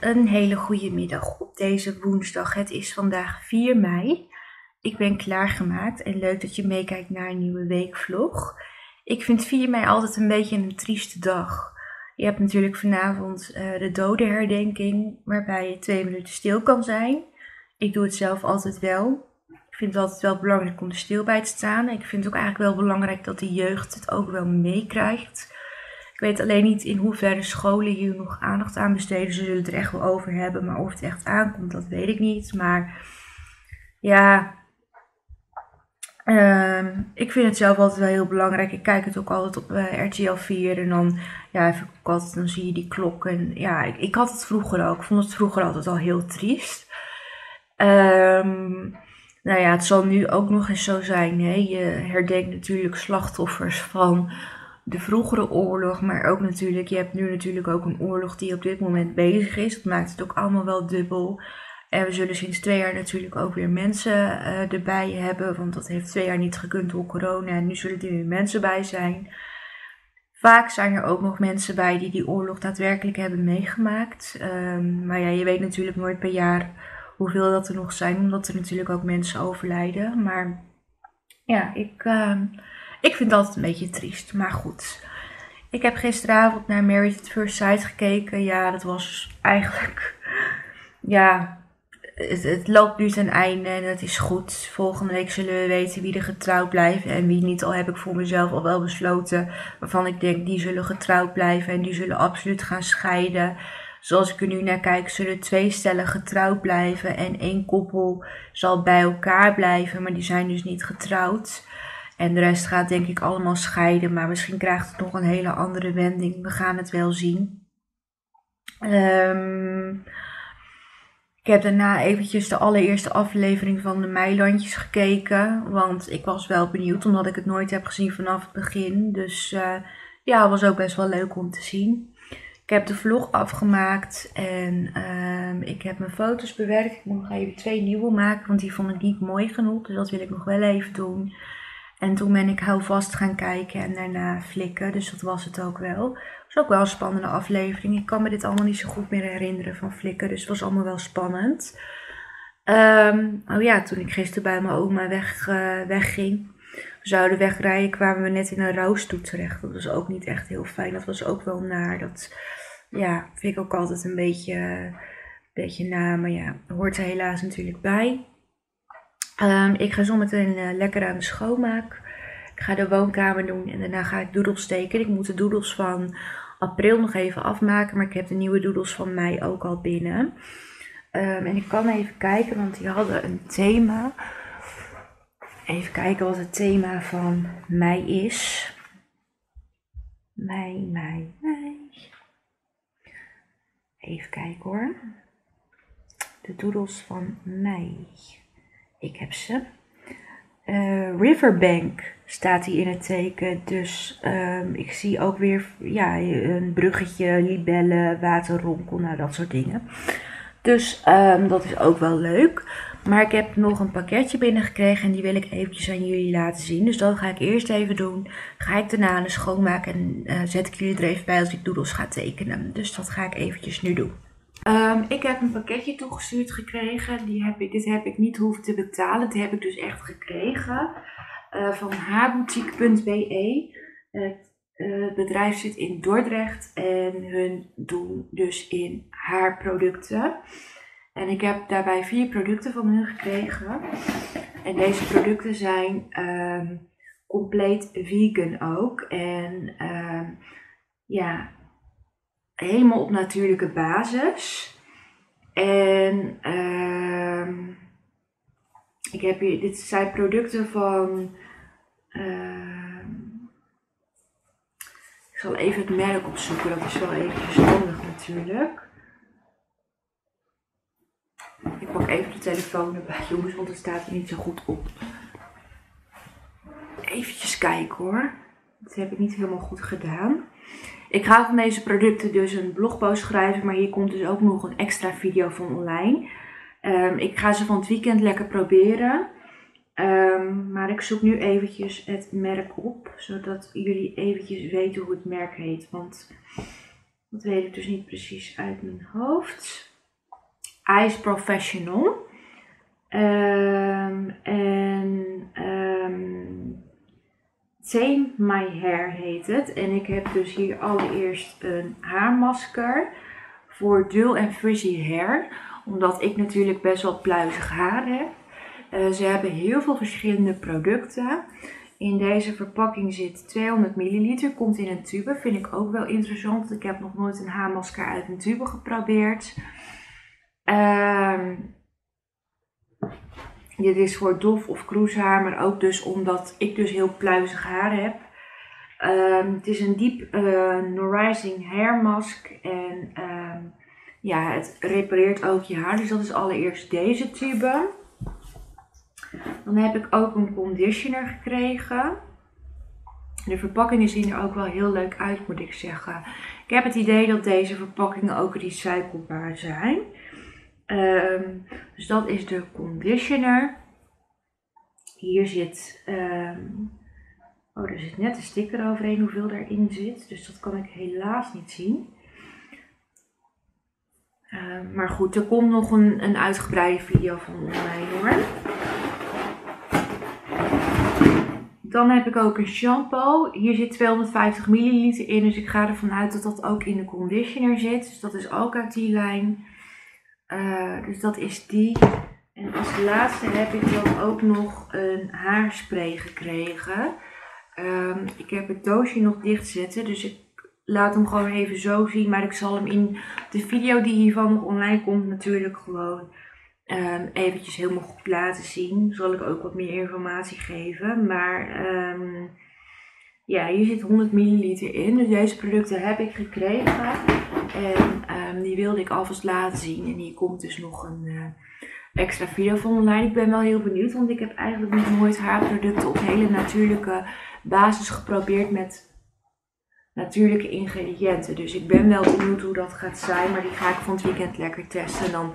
een hele goede middag op deze woensdag. Het is vandaag 4 mei. Ik ben klaargemaakt en leuk dat je meekijkt naar een nieuwe weekvlog. Ik vind 4 mei altijd een beetje een trieste dag. Je hebt natuurlijk vanavond uh, de dodenherdenking, waarbij je twee minuten stil kan zijn. Ik doe het zelf altijd wel. Ik vind het altijd wel belangrijk om er stil bij te staan. Ik vind het ook eigenlijk wel belangrijk dat de jeugd het ook wel meekrijgt. Ik weet alleen niet in hoeverre scholen hier nog aandacht aan besteden. Ze zullen het er echt wel over hebben, maar of het echt aankomt, dat weet ik niet. Maar ja, um, ik vind het zelf altijd wel heel belangrijk. Ik kijk het ook altijd op uh, RTL 4 en dan, ja, even altijd, dan zie je die klok. En ja, ik, ik had het vroeger ook. Ik vond het vroeger altijd al heel triest. Um, nou ja, het zal nu ook nog eens zo zijn. Hè? Je herdenkt natuurlijk slachtoffers van de vroegere oorlog, maar ook natuurlijk, je hebt nu natuurlijk ook een oorlog die op dit moment bezig is. Dat maakt het ook allemaal wel dubbel. En we zullen sinds twee jaar natuurlijk ook weer mensen uh, erbij hebben, want dat heeft twee jaar niet gekund door corona en nu zullen er weer mensen bij zijn. Vaak zijn er ook nog mensen bij die die oorlog daadwerkelijk hebben meegemaakt. Um, maar ja, je weet natuurlijk nooit per jaar hoeveel dat er nog zijn, omdat er natuurlijk ook mensen overlijden. Maar ja, ik, uh, ik vind altijd een beetje triest, maar goed. Ik heb gisteravond naar Married at First Sight gekeken. Ja, dat was eigenlijk. Ja, het, loopt nu ten einde en het is goed. Volgende week zullen we weten wie er getrouwd blijven en wie niet. Al heb ik voor mezelf al wel besloten waarvan ik denk die zullen getrouwd blijven en die zullen absoluut gaan scheiden. Zoals ik er nu naar kijk, zullen twee stellen getrouwd blijven en één koppel zal bij elkaar blijven, maar die zijn dus niet getrouwd. En de rest gaat denk ik allemaal scheiden, maar misschien krijgt het nog een hele andere wending. We gaan het wel zien. Um, ik heb daarna eventjes de allereerste aflevering van de Meilandjes gekeken, want ik was wel benieuwd omdat ik het nooit heb gezien vanaf het begin. Dus uh, ja, het was ook best wel leuk om te zien. Ik heb de vlog afgemaakt en um, ik heb mijn foto's bewerkt. Ik moet nog even twee nieuwe maken, want die vond ik niet mooi genoeg. Dus dat wil ik nog wel even doen. En toen ben ik houvast gaan kijken en daarna flikken. Dus dat was het ook wel. Het was ook wel een spannende aflevering. Ik kan me dit allemaal niet zo goed meer herinneren van flikken. Dus het was allemaal wel spannend. Um, oh ja, toen ik gisteren bij mijn oma weg, uh, wegging. We zouden wegrijden, kwamen we net in een rouwstoet terecht. Dat was ook niet echt heel fijn. Dat was ook wel naar. Dat ja, vind ik ook altijd een beetje, een beetje na. Maar ja, hoort er helaas natuurlijk bij. Um, ik ga zometeen uh, lekker aan de schoonmaak. Ik ga de woonkamer doen en daarna ga ik doodles steken. Ik moet de doodles van april nog even afmaken, maar ik heb de nieuwe doodles van mei ook al binnen. Um, en ik kan even kijken, want die hadden een thema. Even kijken wat het thema van mei is. Mei, mei, mei. Even kijken hoor. De doodles van mei. Ik heb ze. Uh, Riverbank staat hier in het teken. Dus um, ik zie ook weer ja, een bruggetje, libellen, waterronkel, nou dat soort dingen. Dus um, dat is ook wel leuk. Maar ik heb nog een pakketje binnengekregen en die wil ik eventjes aan jullie laten zien. Dus dat ga ik eerst even doen. Ga ik de schoonmaken en uh, zet ik jullie er even bij als ik doodles ga tekenen. Dus dat ga ik eventjes nu doen. Um, ik heb een pakketje toegestuurd gekregen. Die heb ik, dit heb ik niet hoeven te betalen. Dit heb ik dus echt gekregen. Uh, van haarboutique.be. Het uh, bedrijf zit in Dordrecht. En hun doen dus in haarproducten. En ik heb daarbij vier producten van hun gekregen. En deze producten zijn um, compleet vegan ook. En um, ja, helemaal op natuurlijke basis. En uh, ik heb hier, dit zijn producten van. Uh, ik zal even het merk opzoeken, dat is wel even handig natuurlijk. Ik pak even de telefoon erbij, jongens, want het staat er niet zo goed op. Even kijken hoor. Dat heb ik niet helemaal goed gedaan. Ik ga van deze producten dus een blogpost schrijven, maar hier komt dus ook nog een extra video van online. Um, ik ga ze van het weekend lekker proberen. Um, maar ik zoek nu eventjes het merk op, zodat jullie eventjes weten hoe het merk heet. Want dat weet ik dus niet precies uit mijn hoofd. Ice Professional. Um, en Tame My Hair heet het. En ik heb dus hier allereerst een haarmasker voor dull en frizzy hair. Omdat ik natuurlijk best wel pluizig haar heb. Uh, ze hebben heel veel verschillende producten. In deze verpakking zit 200 milliliter, komt in een tube. Vind ik ook wel interessant. Ik heb nog nooit een haarmasker uit een tube geprobeerd. Um, dit is voor dof of kroeshaar, maar ook dus omdat ik dus heel pluizig haar heb. Um, het is een diep uh, nourishing hair mask en um, ja, het repareert ook je haar. Dus dat is allereerst deze tube. Dan heb ik ook een conditioner gekregen. De verpakkingen zien er ook wel heel leuk uit, moet ik zeggen. Ik heb het idee dat deze verpakkingen ook recyclebaar zijn. Um, dus dat is de conditioner. Hier zit, um, oh er zit net een sticker overheen hoeveel erin zit. Dus dat kan ik helaas niet zien. Uh, maar goed, er komt nog een, een uitgebreide video van online hoor. Dan heb ik ook een shampoo. Hier zit 250 milliliter in. Dus ik ga ervan uit dat dat ook in de conditioner zit. Dus dat is ook uit die lijn. Uh, dus dat is die. En als laatste heb ik dan ook nog een haarspray gekregen. Um, ik heb het doosje nog dicht zitten, dus ik laat hem gewoon even zo zien. Maar ik zal hem in de video die hiervan nog online komt natuurlijk gewoon um, eventjes helemaal goed laten zien. Zal ik ook wat meer informatie geven. Maar um, ja, hier zit 100 milliliter in. Dus deze producten heb ik gekregen. En um, die wilde ik alvast laten zien. En hier komt dus nog een uh, extra video van online. Ik ben wel heel benieuwd, want ik heb eigenlijk nog nooit haarproducten op hele natuurlijke basis geprobeerd met natuurlijke ingrediënten. Dus ik ben wel benieuwd hoe dat gaat zijn. Maar die ga ik van het weekend lekker testen. En dan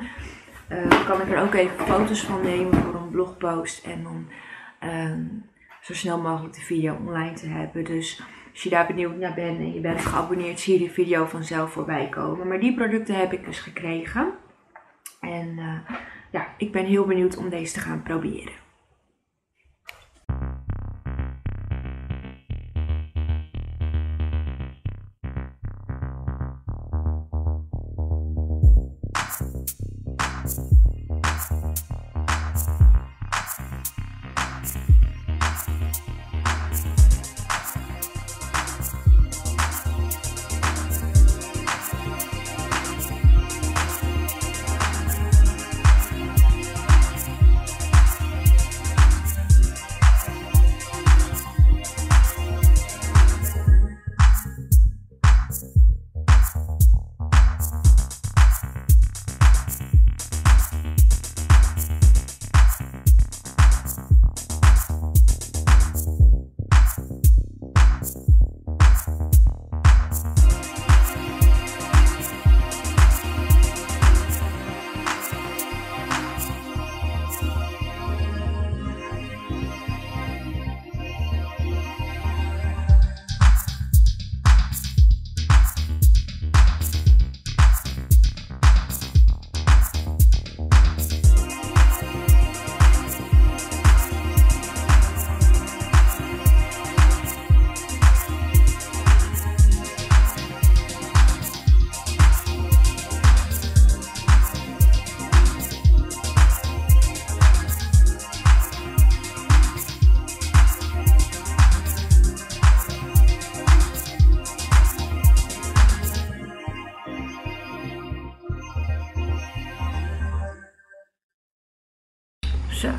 uh, kan ik er ook even foto's van nemen voor een blogpost. En dan um, zo snel mogelijk de video online te hebben. Dus als je daar benieuwd naar bent en je bent geabonneerd, zie je de video vanzelf voorbij komen. Maar die producten heb ik dus gekregen. En uh, ja, ik ben heel benieuwd om deze te gaan proberen.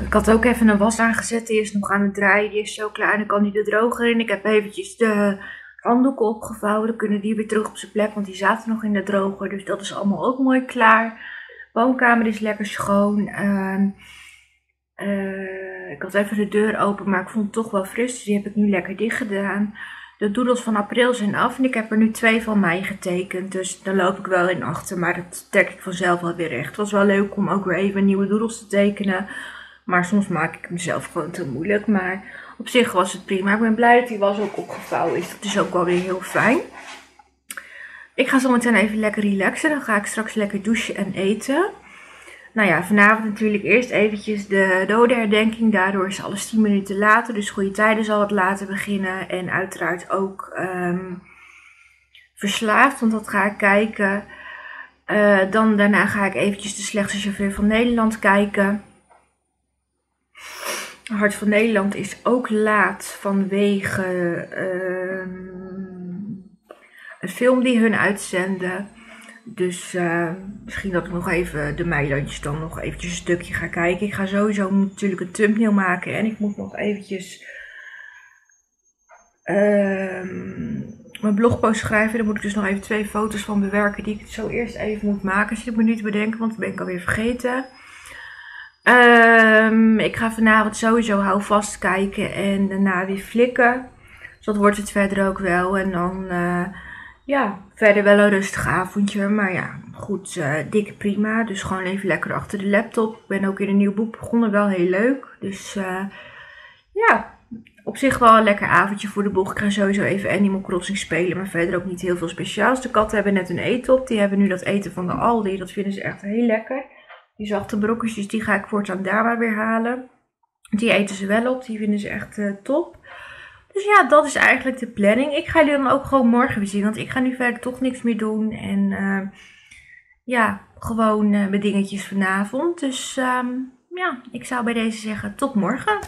Ik had ook even een was aangezet. Die is nog aan het draaien. Die is zo klaar. En dan kan die er droger in. Ik heb eventjes de handdoeken opgevouwen. Dan kunnen die weer terug op zijn plek. Want die zaten nog in de droger. Dus dat is allemaal ook mooi klaar. woonkamer is lekker schoon. Uh, uh, ik had even de deur open. Maar ik vond het toch wel fris. Dus die heb ik nu lekker dicht gedaan. De doodles van april zijn af. En ik heb er nu twee van mei getekend. Dus daar loop ik wel in achter. Maar dat trek ik vanzelf wel weer recht. Het was wel leuk om ook weer even nieuwe doodles te tekenen. Maar soms maak ik mezelf gewoon te moeilijk. Maar op zich was het prima. Ik ben blij dat die was ook opgevouwen is. Dat is ook wel weer heel fijn. Ik ga zo meteen even lekker relaxen. Dan ga ik straks lekker douchen en eten. Nou ja, vanavond natuurlijk eerst eventjes de dodenherdenking. Daardoor is alles 10 minuten later. Dus goede tijden zal het later beginnen. En uiteraard ook ehm, verslaafd, want dat ga ik kijken. Uh, dan daarna ga ik eventjes de slechtste chauffeur van Nederland kijken. Hart van Nederland is ook laat vanwege uh, een film die hun uitzenden. Dus uh, misschien dat ik nog even de meilandjes dan nog eventjes een stukje ga kijken. Ik ga sowieso natuurlijk een thumbnail maken en ik moet nog eventjes ehm, mijn blogpost schrijven. Daar moet ik dus nog even twee foto's van bewerken die ik zo eerst even moet maken. Zit ik me nu te bedenken, want dat ben ik alweer vergeten. Um, ik ga vanavond sowieso houvast kijken en daarna weer flikken. Dus dat wordt het verder ook wel. En dan, uh, ja, verder wel een rustig avondje. Maar ja, goed, uh, dik prima. Dus gewoon even lekker achter de laptop. Ik ben ook in een nieuw boek begonnen, wel heel leuk. Dus uh, ja, op zich wel een lekker avondje voor de boeg. Ik ga sowieso even Animal Crossing spelen, maar verder ook niet heel veel speciaals. De katten hebben net een op. Die hebben nu dat eten van de Aldi. Dat vinden ze echt heel lekker. Die zachte brokketjes, die ga ik voortaan daar maar weer halen. Die eten ze wel op. Die vinden ze echt uh, top. Dus ja, dat is eigenlijk de planning. Ik ga jullie dan ook gewoon morgen weer zien. Want ik ga nu verder toch niks meer doen. En uh, ja, gewoon uh, mijn dingetjes vanavond. Dus um, ja, ik zou bij deze zeggen tot morgen.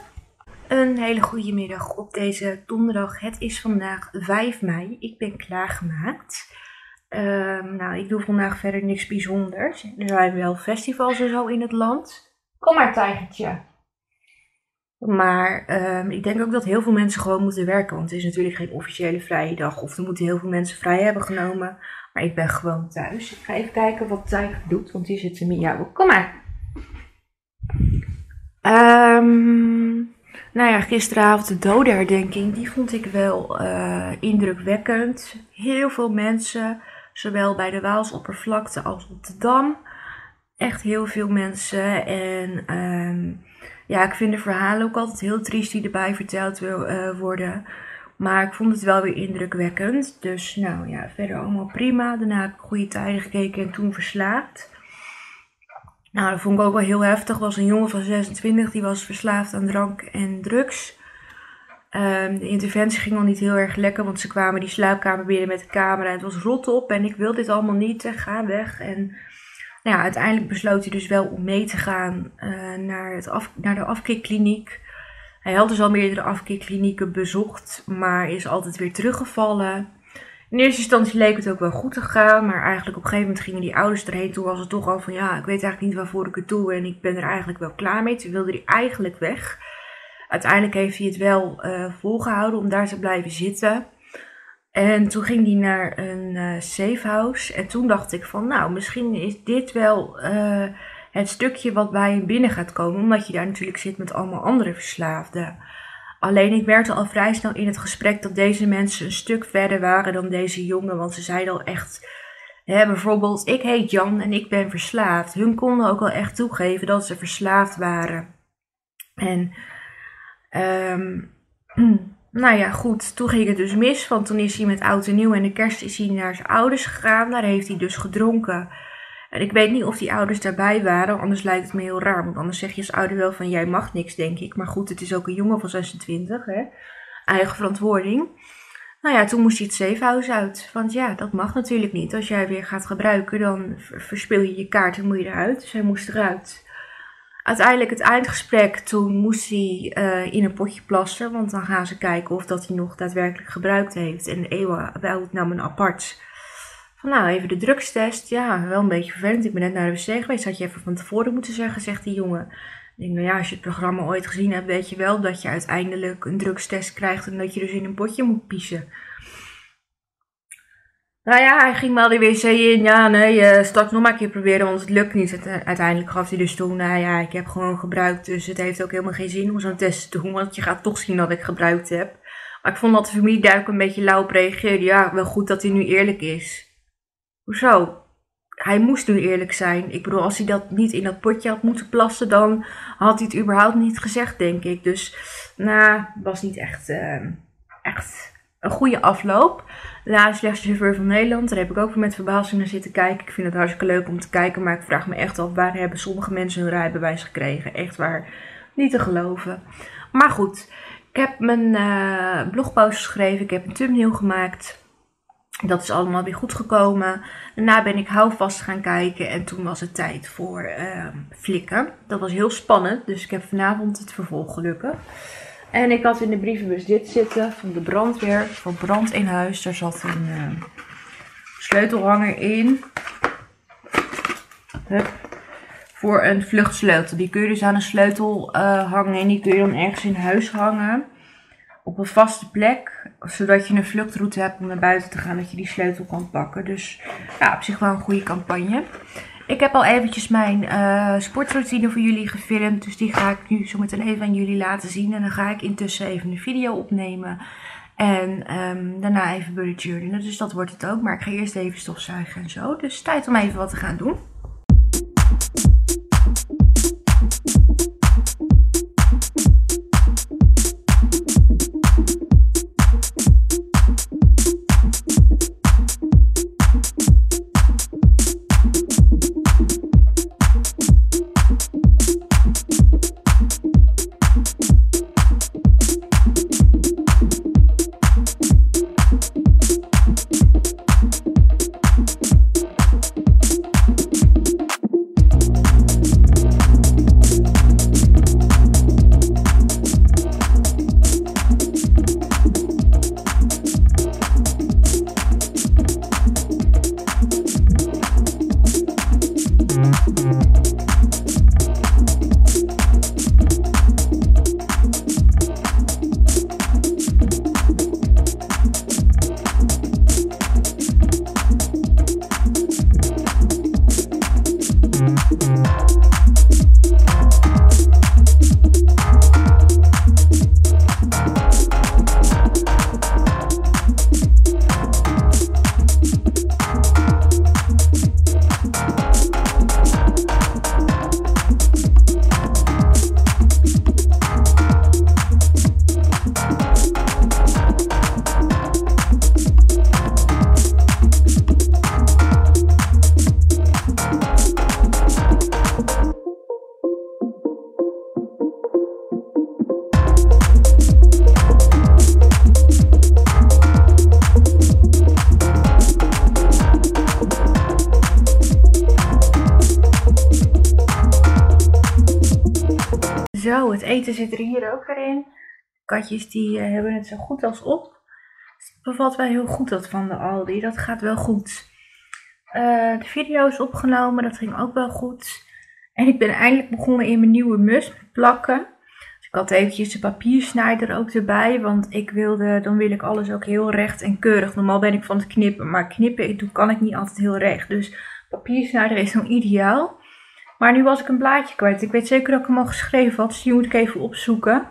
Een hele goede middag op deze donderdag. Het is vandaag 5 mei. Ik ben klaargemaakt. Um, nou, ik doe vandaag verder niks bijzonders. Er zijn wel festivals en zo in het land. Kom maar, tijgertje. Maar um, ik denk ook dat heel veel mensen gewoon moeten werken. Want het is natuurlijk geen officiële vrije dag. Of er moeten heel veel mensen vrij hebben genomen. Maar ik ben gewoon thuis. Ik ga even kijken wat Tijger doet. Want die zit in jou. Kom maar. Um, nou ja, gisteravond de dodenherdenking. Die vond ik wel uh, indrukwekkend. Heel veel mensen. Zowel bij de Waalsoppervlakte als op de Dam. Echt heel veel mensen. En um, ja, ik vind de verhalen ook altijd heel triest die erbij verteld uh, worden. Maar ik vond het wel weer indrukwekkend. Dus nou ja, verder allemaal prima. Daarna heb ik goede tijden gekeken en toen verslaafd. Nou, dat vond ik ook wel heel heftig. was een jongen van 26, die was verslaafd aan drank en drugs. Um, de interventie ging al niet heel erg lekker, want ze kwamen die slaapkamer binnen met de camera. En het was rot op en ik wil dit allemaal niet, ga weg. En nou ja, uiteindelijk besloot hij dus wel om mee te gaan uh, naar, het naar de afkikkliniek. Hij had dus al meerdere afkikklinieken bezocht, maar is altijd weer teruggevallen. In eerste instantie leek het ook wel goed te gaan, maar eigenlijk op een gegeven moment gingen die ouders erheen. Toen was het toch al van ja, ik weet eigenlijk niet waarvoor ik het doe en ik ben er eigenlijk wel klaar mee. Toen wilde hij eigenlijk weg. Uiteindelijk heeft hij het wel uh, volgehouden om daar te blijven zitten. En toen ging hij naar een uh, safe house. En toen dacht ik van, nou, misschien is dit wel uh, het stukje wat bij hem binnen gaat komen. Omdat je daar natuurlijk zit met allemaal andere verslaafden. Alleen ik merkte al vrij snel in het gesprek dat deze mensen een stuk verder waren dan deze jongen. Want ze zeiden al echt, hè, bijvoorbeeld, ik heet Jan en ik ben verslaafd. Hun konden ook al echt toegeven dat ze verslaafd waren. En Um, nou ja, goed. Toen ging het dus mis. Want toen is hij met oud en nieuw en de kerst is hij naar zijn ouders gegaan. Daar heeft hij dus gedronken. En ik weet niet of die ouders daarbij waren. Anders lijkt het me heel raar. Want anders zeg je als ouder wel van jij mag niks, denk ik. Maar goed, het is ook een jongen van 26. Hè? Eigen verantwoording. Nou ja, toen moest hij het safehouse uit. Want ja, dat mag natuurlijk niet. Als jij weer gaat gebruiken, dan verspil je je kaart en moet je eruit. Dus hij moest eruit uiteindelijk het eindgesprek, toen moest hij uh, in een potje plassen. Want dan gaan ze kijken of dat hij nog daadwerkelijk gebruikt heeft. En Ewa nam een apart. Van nou, even de drugstest. Ja, wel een beetje vervelend. Ik ben net naar de wc geweest. Had je even van tevoren moeten zeggen, zegt die jongen. Ik denk, nou ja, als je het programma ooit gezien hebt, weet je wel dat je uiteindelijk een drugstest krijgt. En dat je dus in een potje moet piezen. Nou ja, hij ging wel de wc in. Ja, nee, uh, straks nog maar een keer proberen, want het lukt niet. Eh, uiteindelijk gaf hij dus toe, nou ja, ik heb gewoon gebruikt. Dus het heeft ook helemaal geen zin om zo'n test te doen, want je gaat toch zien dat ik gebruikt heb. Maar ik vond dat de familie daar ook een beetje lauw op reageerde. Ja, wel goed dat hij nu eerlijk is. Hoezo? Hij moest nu eerlijk zijn. Ik bedoel, als hij dat niet in dat potje had moeten plassen, dan had hij het überhaupt niet gezegd, denk ik. Dus, nou, was niet echt, uh, echt een goede afloop. De slechtste chauffeur van Nederland. Daar heb ik ook met verbazing naar zitten kijken. Ik vind het hartstikke leuk om te kijken. Maar ik vraag me echt af, waar hebben sommige mensen hun rijbewijs gekregen? Echt waar, niet te geloven. Maar goed, ik heb mijn uh, blogpost geschreven. Ik heb een thumbnail gemaakt. Dat is allemaal weer goed gekomen. Daarna ben ik houvast gaan kijken en toen was het tijd voor uh, flikken. Dat was heel spannend, dus ik heb vanavond het vervolg gelukkig. En ik had in de brievenbus dit zitten van de brandweer, van brand in huis. Daar zat een uh, sleutelhanger in. Voor een vluchtsleutel. Die kun je dus aan een sleutel uh, hangen en die kun je dan ergens in huis hangen op een vaste plek, zodat je een vluchtroute hebt om naar buiten te gaan, dat je die sleutel kan pakken. Dus ja, op zich wel een goede campagne. Ik heb al eventjes mijn uh, sportroutine voor jullie gefilmd, dus die ga ik nu zo meteen even aan jullie laten zien. En dan ga ik intussen even een video opnemen en um, daarna even bullet journalen. Dus dat wordt het ook, maar ik ga eerst even stofzuigen en zo. Dus tijd om even wat te gaan doen. Die uh, hebben het zo goed als op. Het bevalt wel heel goed dat van de Aldi. Dat gaat wel goed. Uh, de video is opgenomen. Dat ging ook wel goed. En ik ben eindelijk begonnen in mijn nieuwe mus plakken. Dus ik had eventjes de papiersnijder ook erbij. Want ik wilde, dan wil ik alles ook heel recht en keurig. Normaal ben ik van het knippen. Maar knippen ik kan ik niet altijd heel recht. Dus papiersnijder is dan ideaal. Maar nu was ik een blaadje kwijt. Ik weet zeker dat ik hem al geschreven had, dus die moet ik even opzoeken.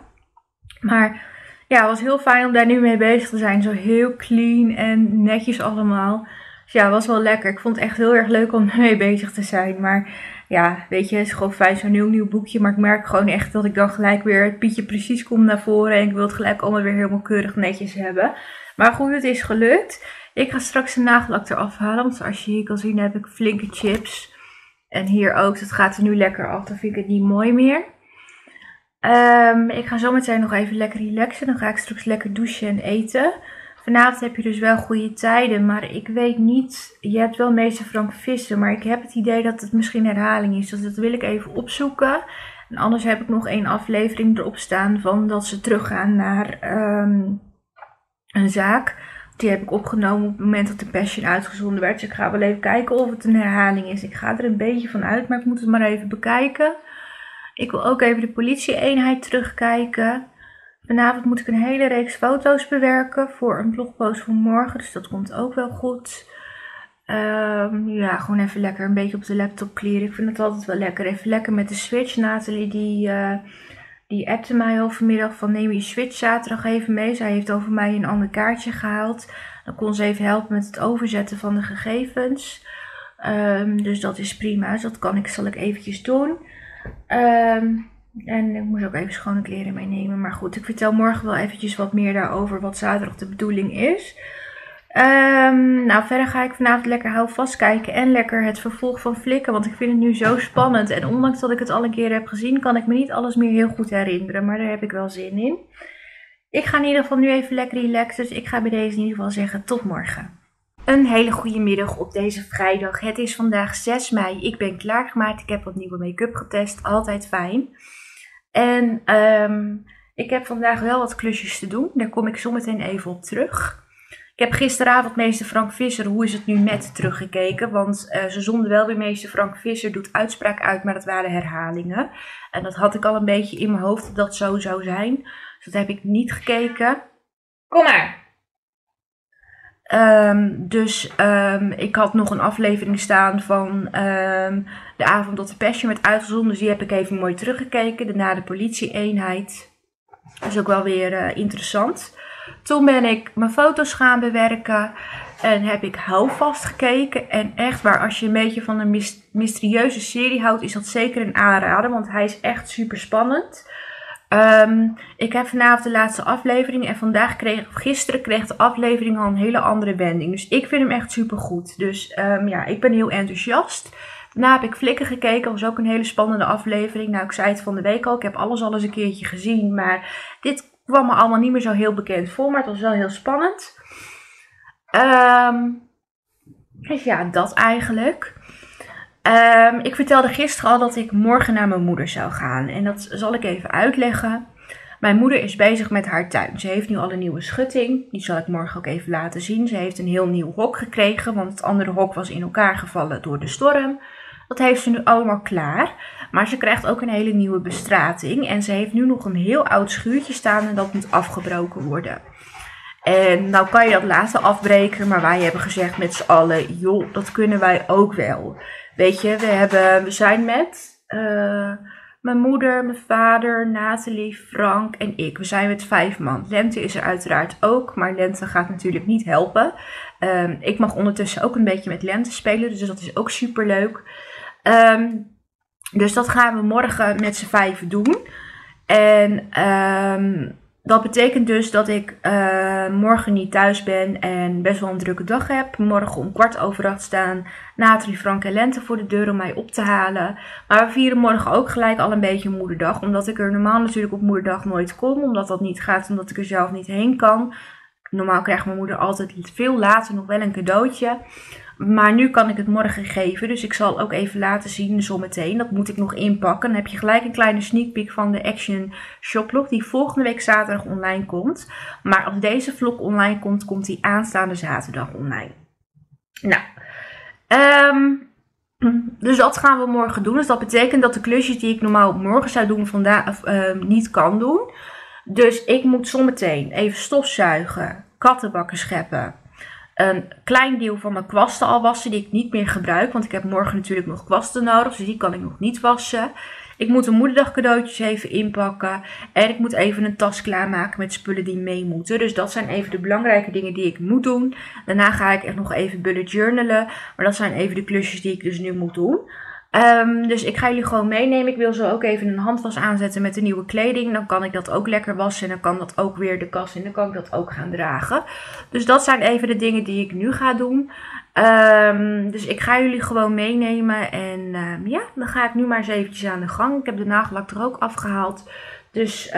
Maar ja, was heel fijn om daar nu mee bezig te zijn. Zo heel clean en netjes allemaal. Dus ja, was wel lekker. Ik vond het echt heel erg leuk om ermee bezig te zijn. Maar ja, weet je, het is gewoon fijn zo'n nieuw, nieuw boekje. Maar ik merk gewoon echt dat ik dan gelijk weer het pietje precies komt naar voren. En ik wil het gelijk allemaal weer helemaal keurig netjes hebben. Maar goed, het is gelukt. Ik ga straks de nagellak eraf halen. Want zoals je hier kan zien heb ik flinke chips. En hier ook, het gaat er nu lekker af. Dan vind ik het niet mooi meer. Um, ik ga zo meteen nog even lekker relaxen. Dan ga ik straks lekker douchen en eten. Vanavond heb je dus wel goede tijden. Maar ik weet niet. Je hebt wel meester Frank vissen. Maar ik heb het idee dat het misschien herhaling is. Dus dat wil ik even opzoeken. En anders heb ik nog één aflevering erop staan. Van dat ze teruggaan naar um, een zaak. Die heb ik opgenomen op het moment dat de Passion uitgezonden werd. Dus ik ga wel even kijken of het een herhaling is. Ik ga er een beetje van uit, maar ik moet het maar even bekijken. Ik wil ook even de politie-eenheid terugkijken. Vanavond moet ik een hele reeks foto's bewerken voor een blogpost van morgen. Dus dat komt ook wel goed. Um, ja, gewoon even lekker een beetje op de laptop clearen. Ik vind het altijd wel lekker. Even lekker met de Switch. Nathalie die... Uh, die appte mij al vanmiddag van neem je Switch zaterdag even mee. Zij heeft over mij een ander kaartje gehaald. Dan kon ze even helpen met het overzetten van de gegevens. Um, dus dat is prima. Dus dat kan ik, zal ik eventjes doen. Um, En ik moest ook even schone kleren meenemen. Maar goed, ik vertel morgen wel eventjes wat meer daarover wat zaterdag de bedoeling is. Um, nou, verder ga ik vanavond lekker houvast kijken en lekker het vervolg van Flikken. Want ik vind het nu zo spannend. En ondanks dat ik het al een keer heb gezien, kan ik me niet alles meer heel goed herinneren. Maar daar heb ik wel zin in. Ik ga in ieder geval nu even lekker relaxen. Dus ik ga bij deze in ieder geval zeggen tot morgen. Een hele goede middag op deze vrijdag. Het is vandaag 6 mei. Ik ben klaargemaakt. Ik heb wat nieuwe make-up getest. Altijd fijn. En um, ik heb vandaag wel wat klusjes te doen. Daar kom ik zo meteen even op terug. Ik heb gisteravond meester Frank Visser, hoe is het nu met, teruggekeken. Want uh, ze zonden wel weer meester Frank Visser, doet uitspraak uit, maar dat waren herhalingen. En dat had ik al een beetje in mijn hoofd dat dat zo zou zijn. Dus dat heb ik niet gekeken. Kom maar! Um, dus um, ik had nog een aflevering staan van um, de avond dat de Passion werd uitgezonden. Dus die heb ik even mooi teruggekeken. Daarna de politie-eenheid. Dat is ook wel weer uh, interessant. Toen ben ik mijn foto's gaan bewerken. En heb ik houvast gekeken. En echt waar, als je een beetje van een mysterieuze serie houdt, is dat zeker een aanrader. Want hij is echt super spannend. Um, ik heb vanavond de laatste aflevering. En vandaag kreeg, gisteren kreeg de aflevering al een hele andere wending. Dus ik vind hem echt super goed. Dus um, ja, ik ben heel enthousiast. Daarna heb ik Flikken gekeken. Was ook een hele spannende aflevering. Nou, ik zei het van de week al. Ik heb alles al eens een keertje gezien. Maar dit kwam me allemaal niet meer zo heel bekend voor, maar het was wel heel spannend. Um, dus ja, dat eigenlijk. Um, ik vertelde gisteren al dat ik morgen naar mijn moeder zou gaan. En dat zal ik even uitleggen. Mijn moeder is bezig met haar tuin. Ze heeft nu al een nieuwe schutting. Die zal ik morgen ook even laten zien. Ze heeft een heel nieuw hok gekregen, want het andere hok was in elkaar gevallen door de storm. Dat heeft ze nu allemaal klaar. Maar ze krijgt ook een hele nieuwe bestrating. En ze heeft nu nog een heel oud schuurtje staan en dat moet afgebroken worden. En nou kan je dat laten afbreken, maar wij hebben gezegd met z'n allen, joh, dat kunnen wij ook wel. Weet je, we, hebben, we zijn met uh, mijn moeder, mijn vader, Nathalie, Frank en ik. We zijn met vijf man. Lente is er uiteraard ook, maar Lente gaat natuurlijk niet helpen. Um, ik mag ondertussen ook een beetje met Lente spelen, dus dat is ook super leuk. Um, dus dat gaan we morgen met z'n vijven doen. En um, dat betekent dus dat ik uh, morgen niet thuis ben en best wel een drukke dag heb. Morgen om kwart over acht staan Nathalie, Frank en Lente voor de deur om mij op te halen. Maar we vieren morgen ook gelijk al een beetje moederdag. Omdat ik er normaal natuurlijk op moederdag nooit kom. Omdat dat niet gaat, omdat ik er zelf niet heen kan. Normaal krijgt mijn moeder altijd veel later nog wel een cadeautje. Maar nu kan ik het morgen geven. Dus ik zal ook even laten zien zometeen. Dat moet ik nog inpakken. Dan heb je gelijk een kleine sneak peek van de Action Shoplog. Die volgende week zaterdag online komt. Maar als deze vlog online komt, komt die aanstaande zaterdag online. Nou. Um, dus dat gaan we morgen doen. Dus dat betekent dat de klusjes die ik normaal morgen zou doen vandaag uh, niet kan doen. Dus ik moet zometeen even stofzuigen, kattenbakken scheppen een klein deel van mijn kwasten al wassen die ik niet meer gebruik. Want ik heb morgen natuurlijk nog kwasten nodig, dus die kan ik nog niet wassen. Ik moet een moederdag cadeautjes even inpakken. En ik moet even een tas klaarmaken met spullen die mee moeten. Dus dat zijn even de belangrijke dingen die ik moet doen. Daarna ga ik echt nog even bullet journalen. Maar dat zijn even de klusjes die ik dus nu moet doen. Um, dus ik ga jullie gewoon meenemen. Ik wil zo ook even een handwas aanzetten met de nieuwe kleding. Dan kan ik dat ook lekker wassen. En dan kan dat ook weer de kast in. Dan kan ik dat ook gaan dragen. Dus dat zijn even de dingen die ik nu ga doen. Um, dus ik ga jullie gewoon meenemen. En um, ja, dan ga ik nu maar eens eventjes aan de gang. Ik heb de nagellak er ook afgehaald. Dus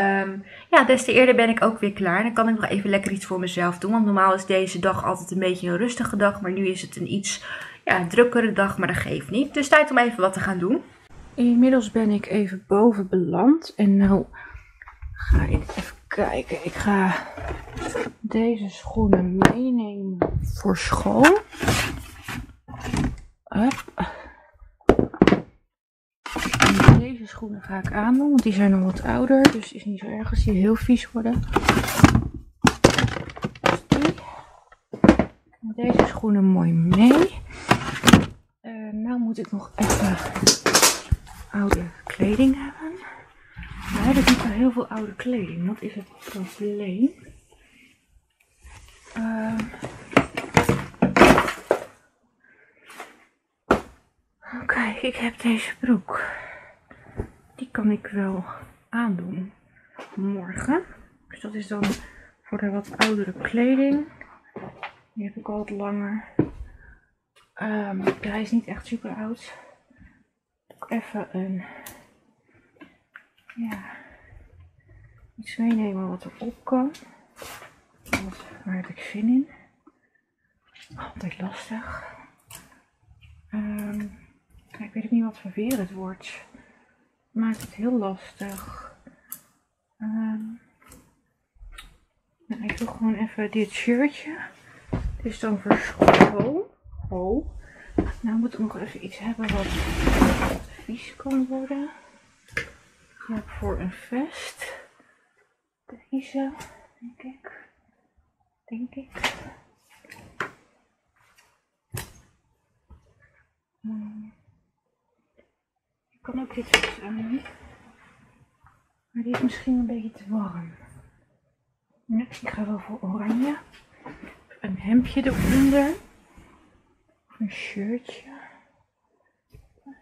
ja, des te eerder ben ik ook weer klaar. Dan kan ik nog even lekker iets voor mezelf doen. Want normaal is deze dag altijd een beetje een rustige dag. Maar nu is het een iets ja, drukkere dag, maar dat geeft niet. Dus tijd om even wat te gaan doen. Inmiddels ben ik even boven beland. En nou ga ik even kijken. Ik ga deze schoenen meenemen voor school. En deze schoenen ga ik aandoen, want die zijn nog wat ouder. Dus is niet zo erg als die heel vies worden. Dus deze schoenen mooi mee. Uh, nou moet ik nog even oude kleding hebben. We hebben niet wel heel veel oude kleding. Wat is het probleem? Uh, Kijk, ik heb deze broek. Die kan ik wel aandoen morgen. Dus dat is dan voor de wat oudere kleding. Die heb ik al wat langer. Um, hij is niet echt super oud. Even een ja, iets meenemen wat erop kan. Wat, waar heb ik zin in? Altijd lastig. Um, ik weet niet wat voor weer het wordt. Maakt het heel lastig. Nou, ik doe gewoon even dit shirtje. Dit is dan voor. Oh. Nou moet ik nog even iets hebben wat vies kan worden. Ik voor een vest. Deze, denk ik. Denk ik. Hmm. Ik kan ook dit aan. Maar die is misschien een beetje te warm. Ik ga wel voor oranje. Een hemdje eronder. Een shirtje.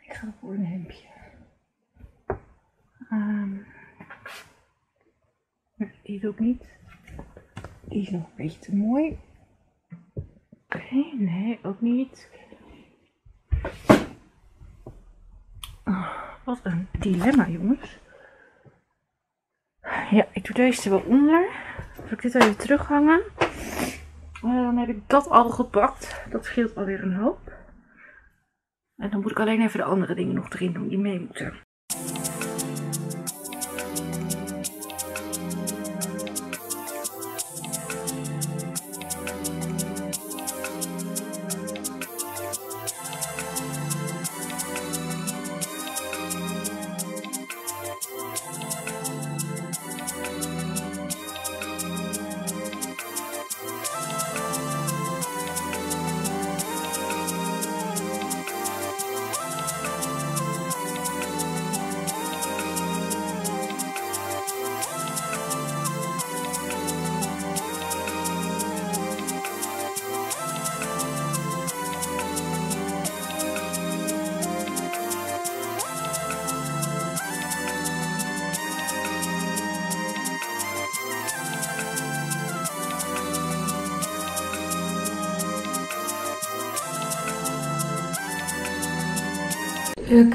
Ik ga voor een hemdje. Um, die doe ik niet. Die is nog een beetje te mooi. Oké, nee, ook niet. Oh, wat een dilemma, jongens. Ja, ik doe deze wel onder. Zal ik dit even terughangen? En dan heb ik dat al gepakt. Dat scheelt alweer een hoop. En dan moet ik alleen even de andere dingen nog erin doen die mee moeten.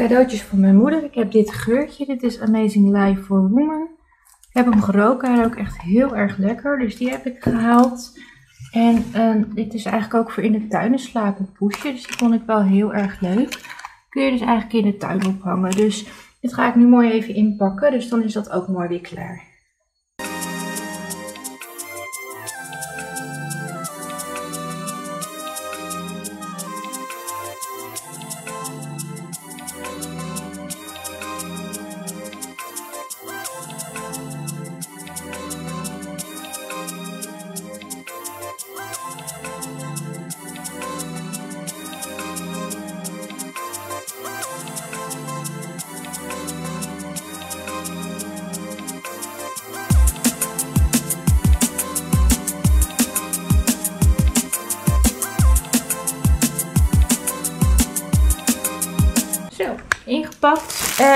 Cadeautjes van mijn moeder. Ik heb dit geurtje. Dit is Amazing Life for Women. Ik heb hem geroken. Hij ook echt heel erg lekker. Dus die heb ik gehaald. En uh, dit is eigenlijk ook voor in de tuin een slapenpoesje. Dus die vond ik wel heel erg leuk. Kun je dus eigenlijk in de tuin ophangen. Dus dit ga ik nu mooi even inpakken. Dus dan is dat ook mooi weer klaar.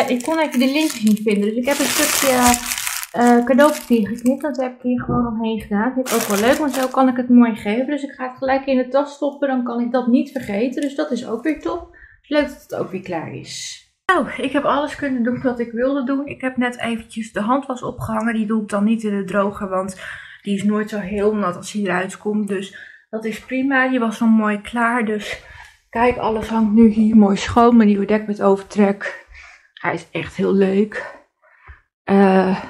Ik kon even de lintjes niet vinden. Dus ik heb een stukje uh, cadeaupapier geknipt. Dat heb ik hier gewoon omheen gedaan. Vind ik ook wel leuk, want zo kan ik het mooi geven. Dus ik ga het gelijk in de tas stoppen. Dan kan ik dat niet vergeten. Dus dat is ook weer top. Leuk dat het ook weer klaar is. Nou, ik heb alles kunnen doen wat ik wilde doen. Ik heb net eventjes de handwas opgehangen. Die doe ik dan niet in de droger, want die is nooit zo heel nat als hij eruit komt. Dus dat is prima. Die was dan mooi klaar. Dus Kijk, alles hangt nu hier mooi schoon. Mijn nieuwe dek met overtrek. Hij is echt heel leuk. Uh,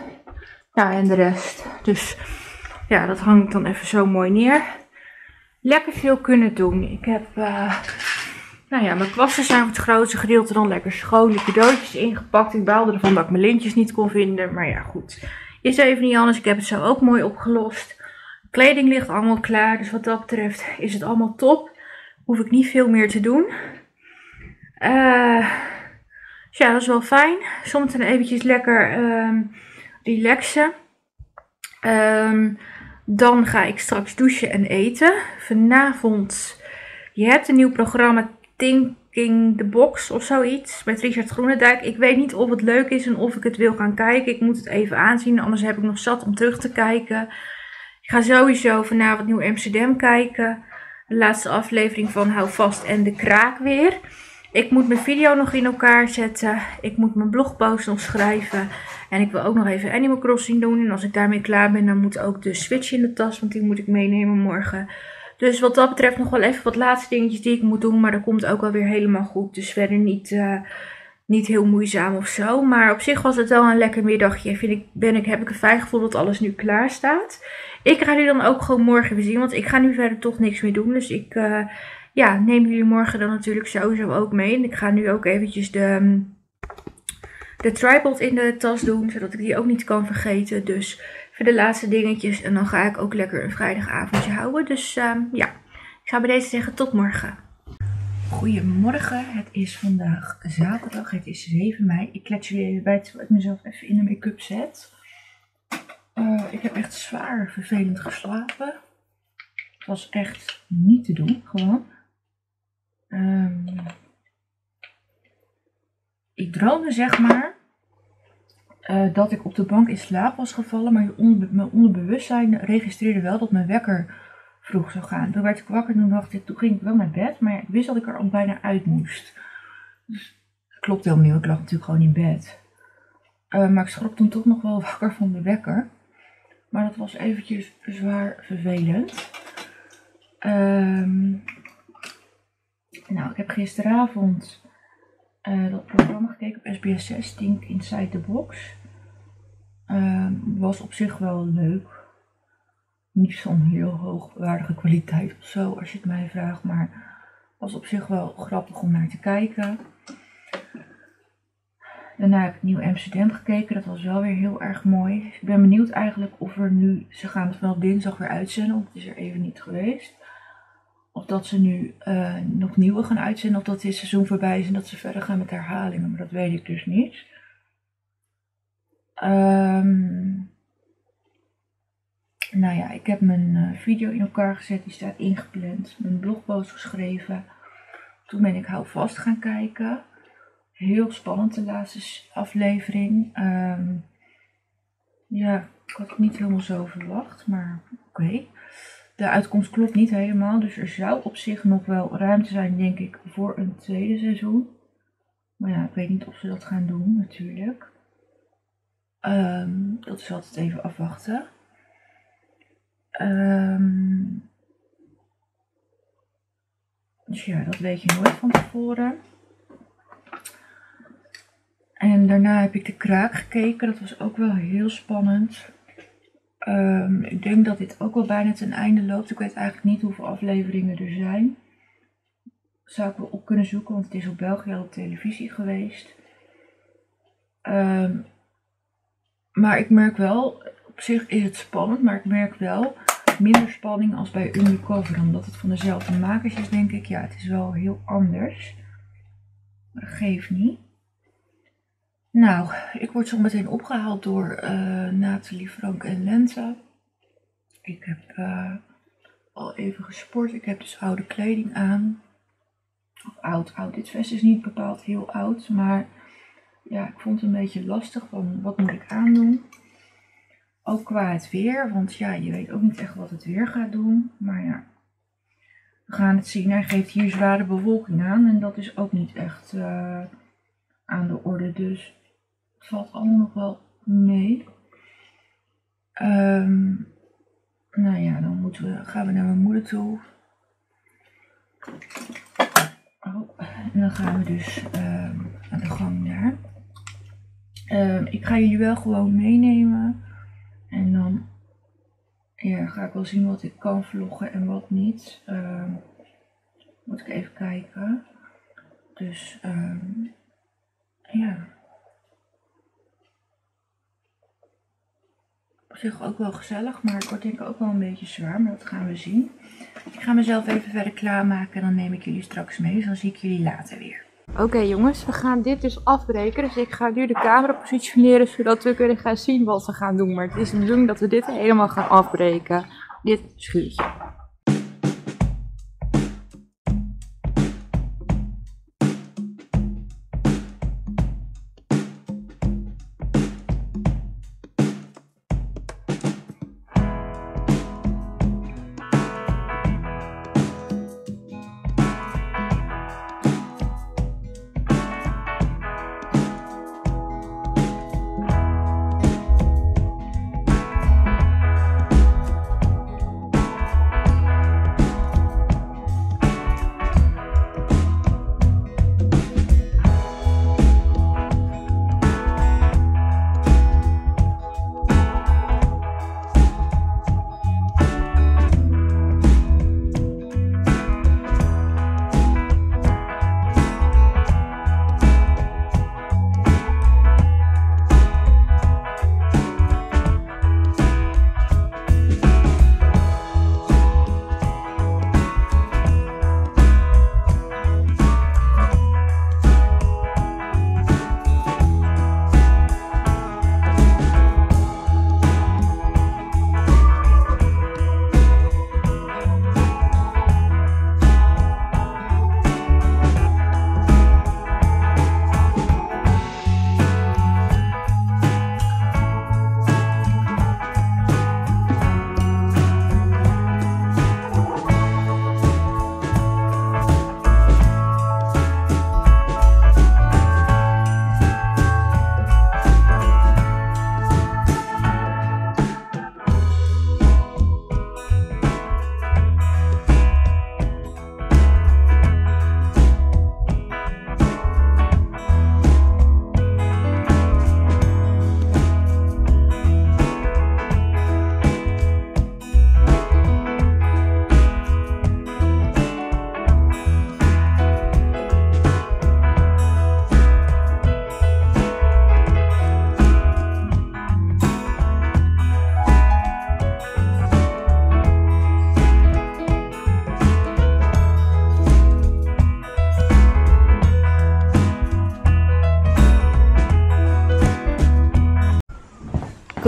ja, en de rest. Dus ja, dat hang ik dan even zo mooi neer. Lekker veel kunnen doen. Ik heb, uh, nou ja, mijn kwasten zijn voor het grootste gedeelte dan lekker schoon. De cadeautjes ingepakt. Ik baalde ervan dat ik mijn lintjes niet kon vinden. Maar ja, goed. Is even niet anders. Ik heb het zo ook mooi opgelost. Kleding ligt allemaal klaar. Dus wat dat betreft is het allemaal top hoef ik niet veel meer te doen. Uh, ja, dat is wel fijn. Soms dan eventjes lekker um, relaxen. Um, dan ga ik straks douchen en eten. Vanavond, je hebt een nieuw programma Think King the Box of zoiets. Met Richard Groenendijk. Ik weet niet of het leuk is en of ik het wil gaan kijken. Ik moet het even aanzien. Anders heb ik nog zat om terug te kijken. Ik ga sowieso vanavond Nieuw Amsterdam kijken. De laatste aflevering van Hou Vast en De Kraak weer. Ik moet mijn video nog in elkaar zetten. Ik moet mijn blogpost nog schrijven. En ik wil ook nog even Animal Crossing doen. En als ik daarmee klaar ben, dan moet ook de Switch in de tas. Want die moet ik meenemen morgen. Dus wat dat betreft nog wel even wat laatste dingetjes die ik moet doen. Maar dat komt ook alweer helemaal goed. Dus verder niet, uh, niet heel moeizaam of zo. Maar op zich was het wel een lekker middagje. Vind ik, ben ik, heb ik een fijn gevoel dat alles nu klaar staat. Ik ga jullie dan ook gewoon morgen weer zien. Want ik ga nu verder toch niks meer doen. Dus ik uh, ja, neem jullie morgen dan natuurlijk sowieso ook mee. En ik ga nu ook eventjes de, de tripod in de tas doen. Zodat ik die ook niet kan vergeten. Dus voor de laatste dingetjes. En dan ga ik ook lekker een vrijdagavondje houden. Dus uh, ja, ik ga bij deze zeggen tot morgen. Goedemorgen, het is vandaag zaterdag, het is 7 mei. Ik let jullie even bij terwijl ik mezelf even in de make-up zet. Uh, ik heb echt zwaar vervelend geslapen. Het was echt niet te doen, gewoon. Um, ik droomde zeg maar uh, dat ik op de bank in slaap was gevallen, maar mijn onderbewustzijn registreerde wel dat mijn wekker vroeg zou gaan. Toen werd ik wakker en toen dacht ik, toen ging ik wel naar bed, maar ik wist dat ik er al bijna uit moest. Dus dat klopt helemaal niet, ik lag natuurlijk gewoon in bed. Uh, maar ik schrok toen toch nog wel wakker van de wekker. Maar dat was eventjes zwaar vervelend. Um, nou, ik heb gisteravond uh, dat programma gekeken op SBS 6, Think Inside the Box. Uh, was op zich wel leuk. Niet zo'n heel hoogwaardige kwaliteit of zo, als je het mij vraagt. Maar was op zich wel grappig om naar te kijken. Daarna heb ik Nieuw Amsterdam gekeken. Dat was wel weer heel erg mooi. Ik ben benieuwd eigenlijk of er nu... Ze gaan het vanaf dinsdag weer uitzenden, want het is er even niet geweest. Of dat ze nu uh, nog nieuwe gaan uitzenden. Of dat dit seizoen voorbij is en dat ze verder gaan met herhalingen. Maar dat weet ik dus niet. Um, nou ja, ik heb mijn uh, video in elkaar gezet. Die staat ingepland. Mijn blogpost geschreven. Toen ben ik houvast gaan kijken. Heel spannend de laatste aflevering. Um, ja, ik had het niet helemaal zo verwacht. Maar oké. De uitkomst klopt niet helemaal, dus er zou op zich nog wel ruimte zijn, denk ik, voor een tweede seizoen. Maar ja, ik weet niet of ze dat gaan doen, natuurlijk. Um, dat is altijd even afwachten. Um, dus ja, dat weet je nooit van tevoren. En daarna heb ik de kraak gekeken. Dat was ook wel heel spannend. Um, ik denk dat dit ook wel bijna ten einde loopt. Ik weet eigenlijk niet hoeveel afleveringen er zijn. Zou ik wel op kunnen zoeken, want het is op België al op televisie geweest. Um, maar ik merk wel, op zich is het spannend, maar ik merk wel minder spanning als bij Undercover. Omdat het van dezelfde makers is, denk ik. Ja, het is wel heel anders. Maar dat geeft niet. Nou, ik word zo meteen opgehaald door uh, Nathalie, Frank en Lente. Ik heb uh, al even gesport. Ik heb dus oude kleding aan. Of oud, oud. Dit vest is niet bepaald heel oud. Maar ja, ik vond het een beetje lastig van wat moet ik aandoen. Ook qua het weer. Want ja, je weet ook niet echt wat het weer gaat doen. Maar ja, we gaan het zien. Hij geeft hier zware bewolking aan. En dat is ook niet echt uh, aan de orde. Dus valt allemaal nog wel mee. Um, nou ja, dan moeten we, gaan we naar mijn moeder toe. Oh, en dan gaan we dus um, aan de gang daar. Um, ik ga jullie wel gewoon meenemen. En dan ja, ga ik wel zien wat ik kan vloggen en wat niet. Moet ik even kijken. Dus ja. Zich ook wel gezellig, maar het wordt denk ik ook wel een beetje zwaar, maar dat gaan we zien. Ik ga mezelf even verder klaarmaken en dan neem ik jullie straks mee, dus dan zie ik jullie later weer. Oké jongens, we gaan dit dus afbreken, dus ik ga nu de camera positioneren zodat we kunnen gaan zien wat we gaan doen. Maar het is de bedoeling dat we dit helemaal gaan afbreken, dit schuurtje.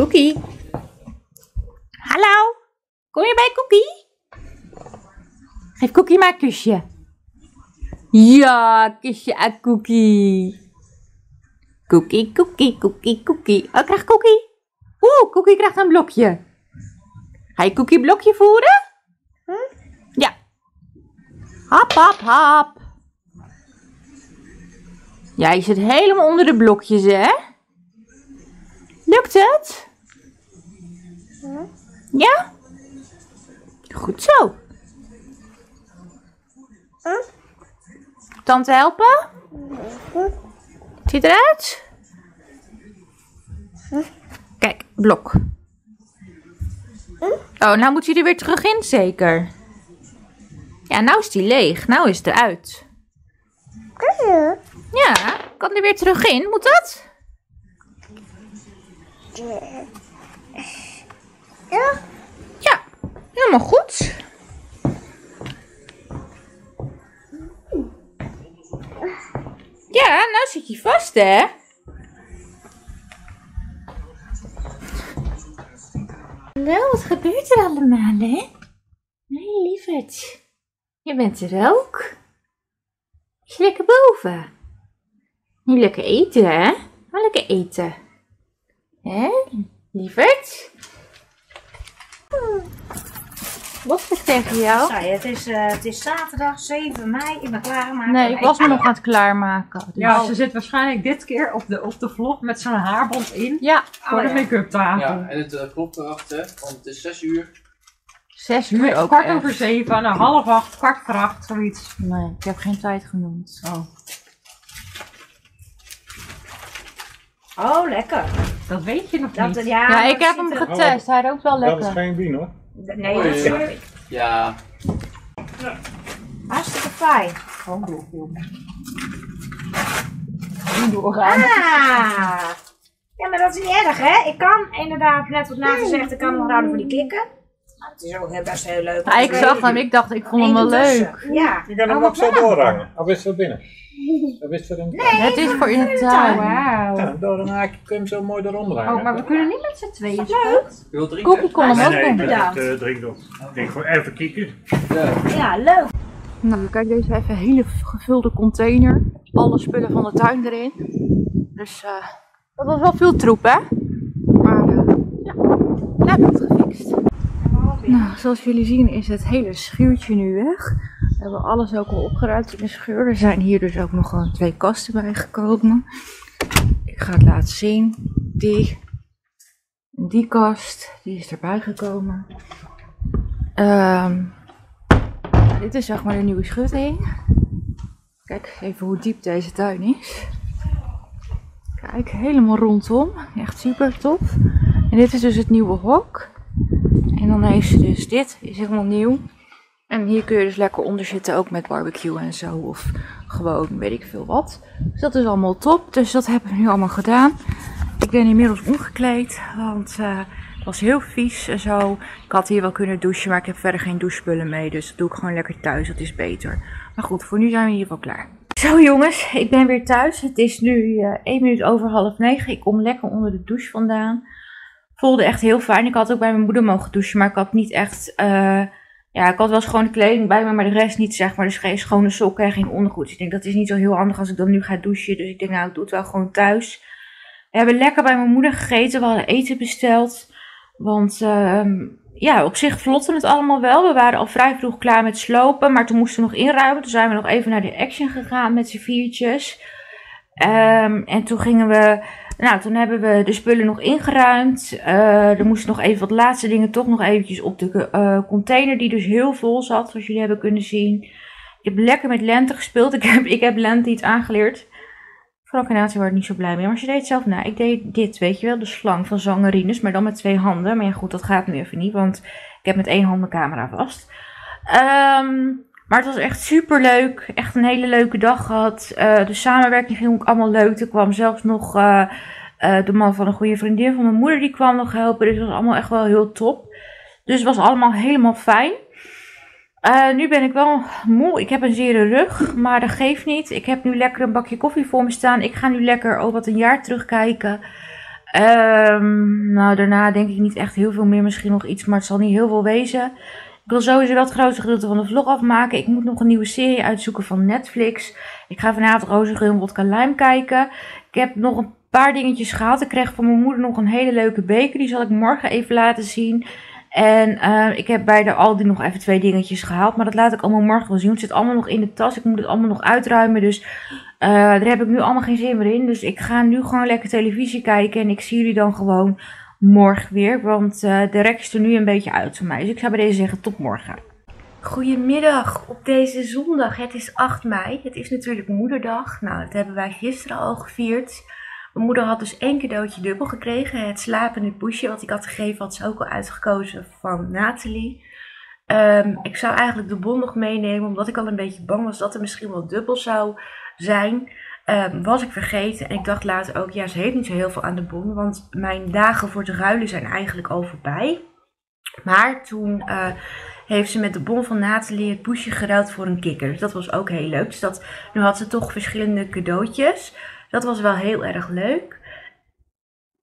Cookie. Hallo. Kom je bij Cookie? Geef Cookie maar een kusje. Ja, kusje aan Cookie. Cookie, Cookie, Cookie, Cookie. Oh, krijg Cookie. Oeh, Cookie krijgt een blokje. Ga je Cookie blokje voeren? Ja. Hap, hap, hap. Ja, je zit helemaal onder de blokjes, hè? Lukt het? Ja? Goed zo. Tante helpen? Ziet eruit? Kijk, blok. Oh, nou moet hij er weer terug in, zeker. Ja, nou is die leeg. Nou is het eruit. Ja, kan er weer terug in? Moet dat? Ja, helemaal goed. Ja, nou zit je vast, hè? Wel, wat gebeurt er allemaal, hè? Nee, lieverd. Je bent er ook. Is lekker boven? Nu lekker eten, hè? Maar lekker eten. Hè, lieverd? Wat zeg ik tegen jou? Zei, het, is, eh, het is zaterdag 7 mei. Ik ben klaargemaakt. Nee, ik was me nog aan het klaarmaken. Dus- Ja, ze zit waarschijnlijk dit keer op de, op de vlog met zo'n haarband in Ja, voor Oh, de ja. make-up tafel. Ja, en het eh, klopt erachter, want het is 6 uur. zes uur ook kwart echt. over zeven, nou, half acht, kwart voor acht, zoiets. Nee, ik heb geen tijd genoemd. Oh, Oh, lekker. dat weet je nog Dat, niet. ja, Ja, ik heb hem getest. Hij rookt wel Dat is lekker. geen wien hoor. Nee, dat is Oei. Ja, hartstikke fijn. Gewoon doorfilmen. Doorgaan. Ah! Ja, maar dat is niet erg, hè? Ik kan inderdaad, net wat na gezegd, ik kan nog houden van die kikken. Maar het is ook heel- best heel leuk. Ja, ik zag hem, ik dacht, ik vond hem wel leuk. Ja. Je kan hem Oh, ook zo doorhangen. Of is dat binnen? Of is dat in de tuin? Het is voor in de tuin. Wauw. Ja, door een haakje kun je hem zo mooi eronder hangen. Oh, maar we kunnen niet met z'n tweeën Leuk. je wilt drinken? Cookie kon hem Nee, ook nee, ik doen. Ja. het uh, drinken op. Ik denk gewoon even kieken. Ja. Ja, leuk. Nou, kijk, deze heeft een hele gevulde container. Alle spullen van de tuin erin. Dus eh, dat was wel veel troep, hè? Maar eh, ja, we hebben het gefixt. Nou, zoals jullie zien is het hele schuurtje nu weg. We hebben alles ook al opgeruimd in de schuur. Er zijn hier dus ook nog gewoon twee kasten bijgekomen. Ik ga het laten zien. Die. Die kast, die is erbij gekomen. Ehm dit is zeg maar de nieuwe schutting. Kijk even hoe diep deze tuin is. Kijk, helemaal rondom. Echt super tof. En dit is dus het nieuwe hok. En dan heeft ze dus dit, is helemaal nieuw. En hier kun je dus lekker onder zitten, ook met barbecue en zo. Of gewoon weet ik veel wat. Dus dat is allemaal top. Dus dat hebben we nu allemaal gedaan. Ik ben inmiddels omgekleed, want eh, het was heel vies en zo. Ik had hier wel kunnen douchen, maar ik heb verder geen douchespullen mee. Dus dat doe ik gewoon lekker thuis, dat is beter. Maar goed, voor nu zijn we in ieder geval klaar. Zo jongens, ik ben weer thuis. Het is nu eh 1 minuut over half negen. Ik kom lekker onder de douche vandaan. Voelde echt heel fijn. Ik had ook bij mijn moeder mogen douchen, maar ik had niet echt... eh, ja, ik had wel schone kleding bij me, maar de rest niet zeg maar. Dus geen schone sokken en geen ondergoed. Dus ik denk dat is niet zo heel handig als ik dan nu ga douchen. Dus ik denk nou, ik doe het wel gewoon thuis. We hebben lekker bij mijn moeder gegeten. We hadden eten besteld. Want ehm, ja, op zich vlotte het allemaal wel. We waren al vrij vroeg klaar met slopen. Maar toen moesten we nog inruimen. Toen zijn we nog even naar de Action gegaan met z'n viertjes. Ehm, en toen gingen we... Nou, toen hebben we de spullen nog ingeruimd. Eh, er moesten nog even wat laatste dingen toch nog eventjes op de eh, container. Die dus heel vol zat, zoals jullie hebben kunnen zien. Ik heb lekker met Lente gespeeld. Ik heb, ik heb Lente iets aangeleerd. Vooral waar ik niet zo blij mee. Maar ze deed het zelf na. Ik deed dit, weet je wel. De slang van Zangerines. Maar dan met twee handen. Maar ja goed, dat gaat nu even niet. Want ik heb met één hand mijn camera vast. Ehm, maar het was echt super leuk. Echt een hele leuke dag gehad. Eh, de samenwerking ging ook allemaal leuk. Er kwam zelfs nog eh, eh, de man van een goede vriendin van mijn moeder. Die kwam nog helpen. Dus het was allemaal echt wel heel top. Dus het was allemaal helemaal fijn. Nu ben ik wel moe. Ik heb een zere rug, maar dat geeft niet. Ik heb nu lekker een bakje koffie voor me staan. Ik ga nu lekker over wat een jaar terugkijken. Ehm, nou, daarna denk ik niet echt heel veel meer. Misschien nog iets, maar het zal niet heel veel wezen. Ik wil sowieso dat grootste gedeelte van de vlog afmaken. Ik moet nog een nieuwe serie uitzoeken van Netflix. Ik ga vanavond Rozengeur en Wodka kijken. Ik heb nog een paar dingetjes gehad. Ik kreeg van mijn moeder nog een hele leuke beker. Die zal ik morgen even laten zien. En eh, ik heb bij de Aldi nog even twee dingetjes gehaald. Maar dat laat ik allemaal morgen wel zien. Het zit allemaal nog in de tas. Ik moet het allemaal nog uitruimen. Dus eh, daar heb ik nu allemaal geen zin meer in. Dus ik ga nu gewoon lekker televisie kijken. En ik zie jullie dan gewoon morgen weer. Want uh, de rek is er nu een beetje uit voor mij. Dus ik zou bij deze zeggen tot morgen. Goedemiddag op deze zondag. Het is 8 mei. Het is natuurlijk moederdag. Nou, dat hebben wij gisteren al gevierd. Mijn moeder had dus één cadeautje dubbel gekregen. Het slapende poesje wat ik had gegeven had ze ook al uitgekozen van Nathalie. Um, ik zou eigenlijk de bon nog meenemen omdat ik al een beetje bang was dat er misschien wel dubbel zou zijn. Um, was ik vergeten en ik dacht later ook, ja ze heeft niet zo heel veel aan de bon. Want mijn dagen voor te ruilen zijn eigenlijk al voorbij. Maar toen uh, heeft ze met de bon van Nathalie het poesje geruild voor een kikker. Dus dat was ook heel leuk. Dus dat, nu had ze toch verschillende cadeautjes. Dat was wel heel erg leuk.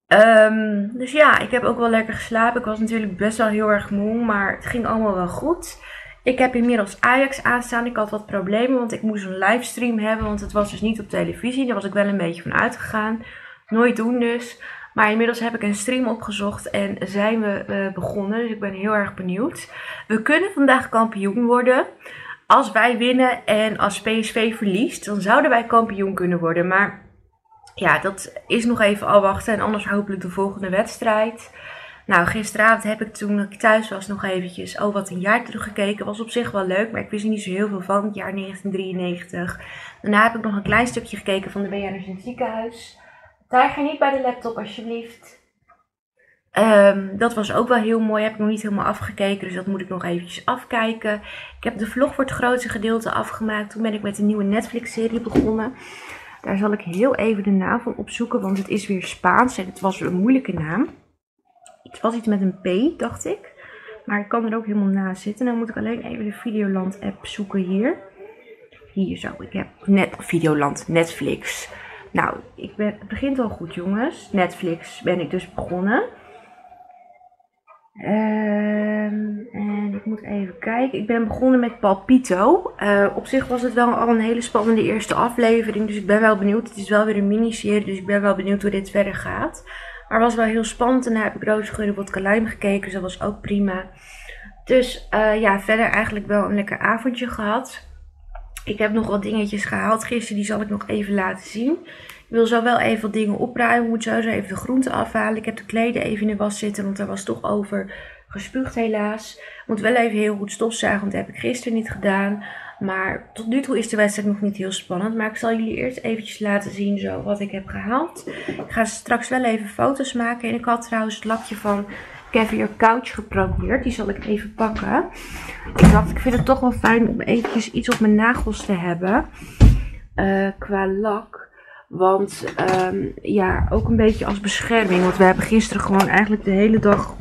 Um, dus ja, ik heb ook wel lekker geslapen. Ik was natuurlijk best wel heel erg moe, maar het ging allemaal wel goed. Ik heb inmiddels Ajax aanstaan. Ik had wat problemen, want ik moest een livestream hebben. Want het was dus niet op televisie. Daar was ik wel een beetje van uitgegaan. Nooit doen dus. Maar inmiddels heb ik een stream opgezocht en zijn we uh, begonnen. Dus ik ben heel erg benieuwd. We kunnen vandaag kampioen worden. Als wij winnen en als PSV verliest, dan zouden wij kampioen kunnen worden. Maar ja, dat is nog even afwachten. En anders hopelijk de volgende wedstrijd. Nou, gisteravond heb ik toen ik thuis was nog eventjes oh wat een jaar teruggekeken. Was op zich wel leuk, maar ik wist er niet zo heel veel van. Het jaar 1993. Daarna heb ik nog een klein stukje gekeken van de BN'ers in het ziekenhuis. Daar niet bij de laptop alsjeblieft. Um, dat was ook wel heel mooi. Heb ik nog niet helemaal afgekeken, dus dat moet ik nog eventjes afkijken. Ik heb de vlog voor het grootste gedeelte afgemaakt. Toen ben ik met een nieuwe Netflix-serie begonnen. Daar zal ik heel even de naam van opzoeken, want het is weer Spaans en het was een moeilijke naam. Het was iets met een P, dacht ik. Maar ik kan er ook helemaal naast zitten. Dan moet ik alleen even de Videoland app zoeken hier. Hier zo, ik heb net Videoland, Netflix. Nou, ik ben, het begint al goed jongens. Netflix ben ik dus begonnen. Um, en ik moet even kijken. Ik ben begonnen met Palpito. Uh, op zich was het wel al een hele spannende eerste aflevering. Dus ik ben wel benieuwd. Het is wel weer een miniserie. Dus ik ben wel benieuwd hoe dit verder gaat. Maar was wel heel spannend. En daarna heb ik Roze Geur Vodka Lime gekeken. Dus dat was ook prima. Dus uh, ja, verder eigenlijk wel een lekker avondje gehad. Ik heb nog wat dingetjes gehaald gisteren. Die zal ik nog even laten zien. Ik wil zo wel even wat dingen opruimen. Ik moet sowieso even de groenten afhalen. Ik heb de kleden even in de was zitten, want daar was toch over gespuugd helaas. Moet wel even heel goed stofzuigen, want dat heb ik gisteren niet gedaan. Maar tot nu toe is de wedstrijd nog niet heel spannend. Maar ik zal jullie eerst eventjes laten zien zo wat ik heb gehaald. Ik ga straks wel even foto's maken. En ik had trouwens het lapje van Caviar Couch geprobeerd. Die zal ik even pakken. Ik dacht, ik vind het toch wel fijn om eventjes iets op mijn nagels te hebben. Uh, qua lak. Want um, ja, ook een beetje als bescherming. Want we hebben gisteren gewoon eigenlijk de hele dag.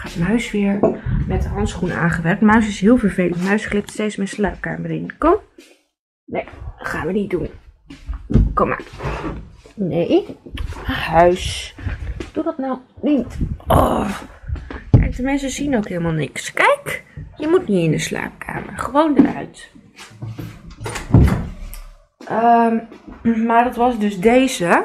Gaat Muis weer met de handschoen aangewerkt. Muis is heel vervelend. Muis glipt steeds mijn sluipkamer in. Kom. Nee, dat gaan we niet doen. Kom maar. Nee. Huis. Doe dat nou niet. Oh. Kijk, de mensen zien ook helemaal niks. Kijk, je moet niet in de slaapkamer. Gewoon eruit. Um, maar dat was dus deze.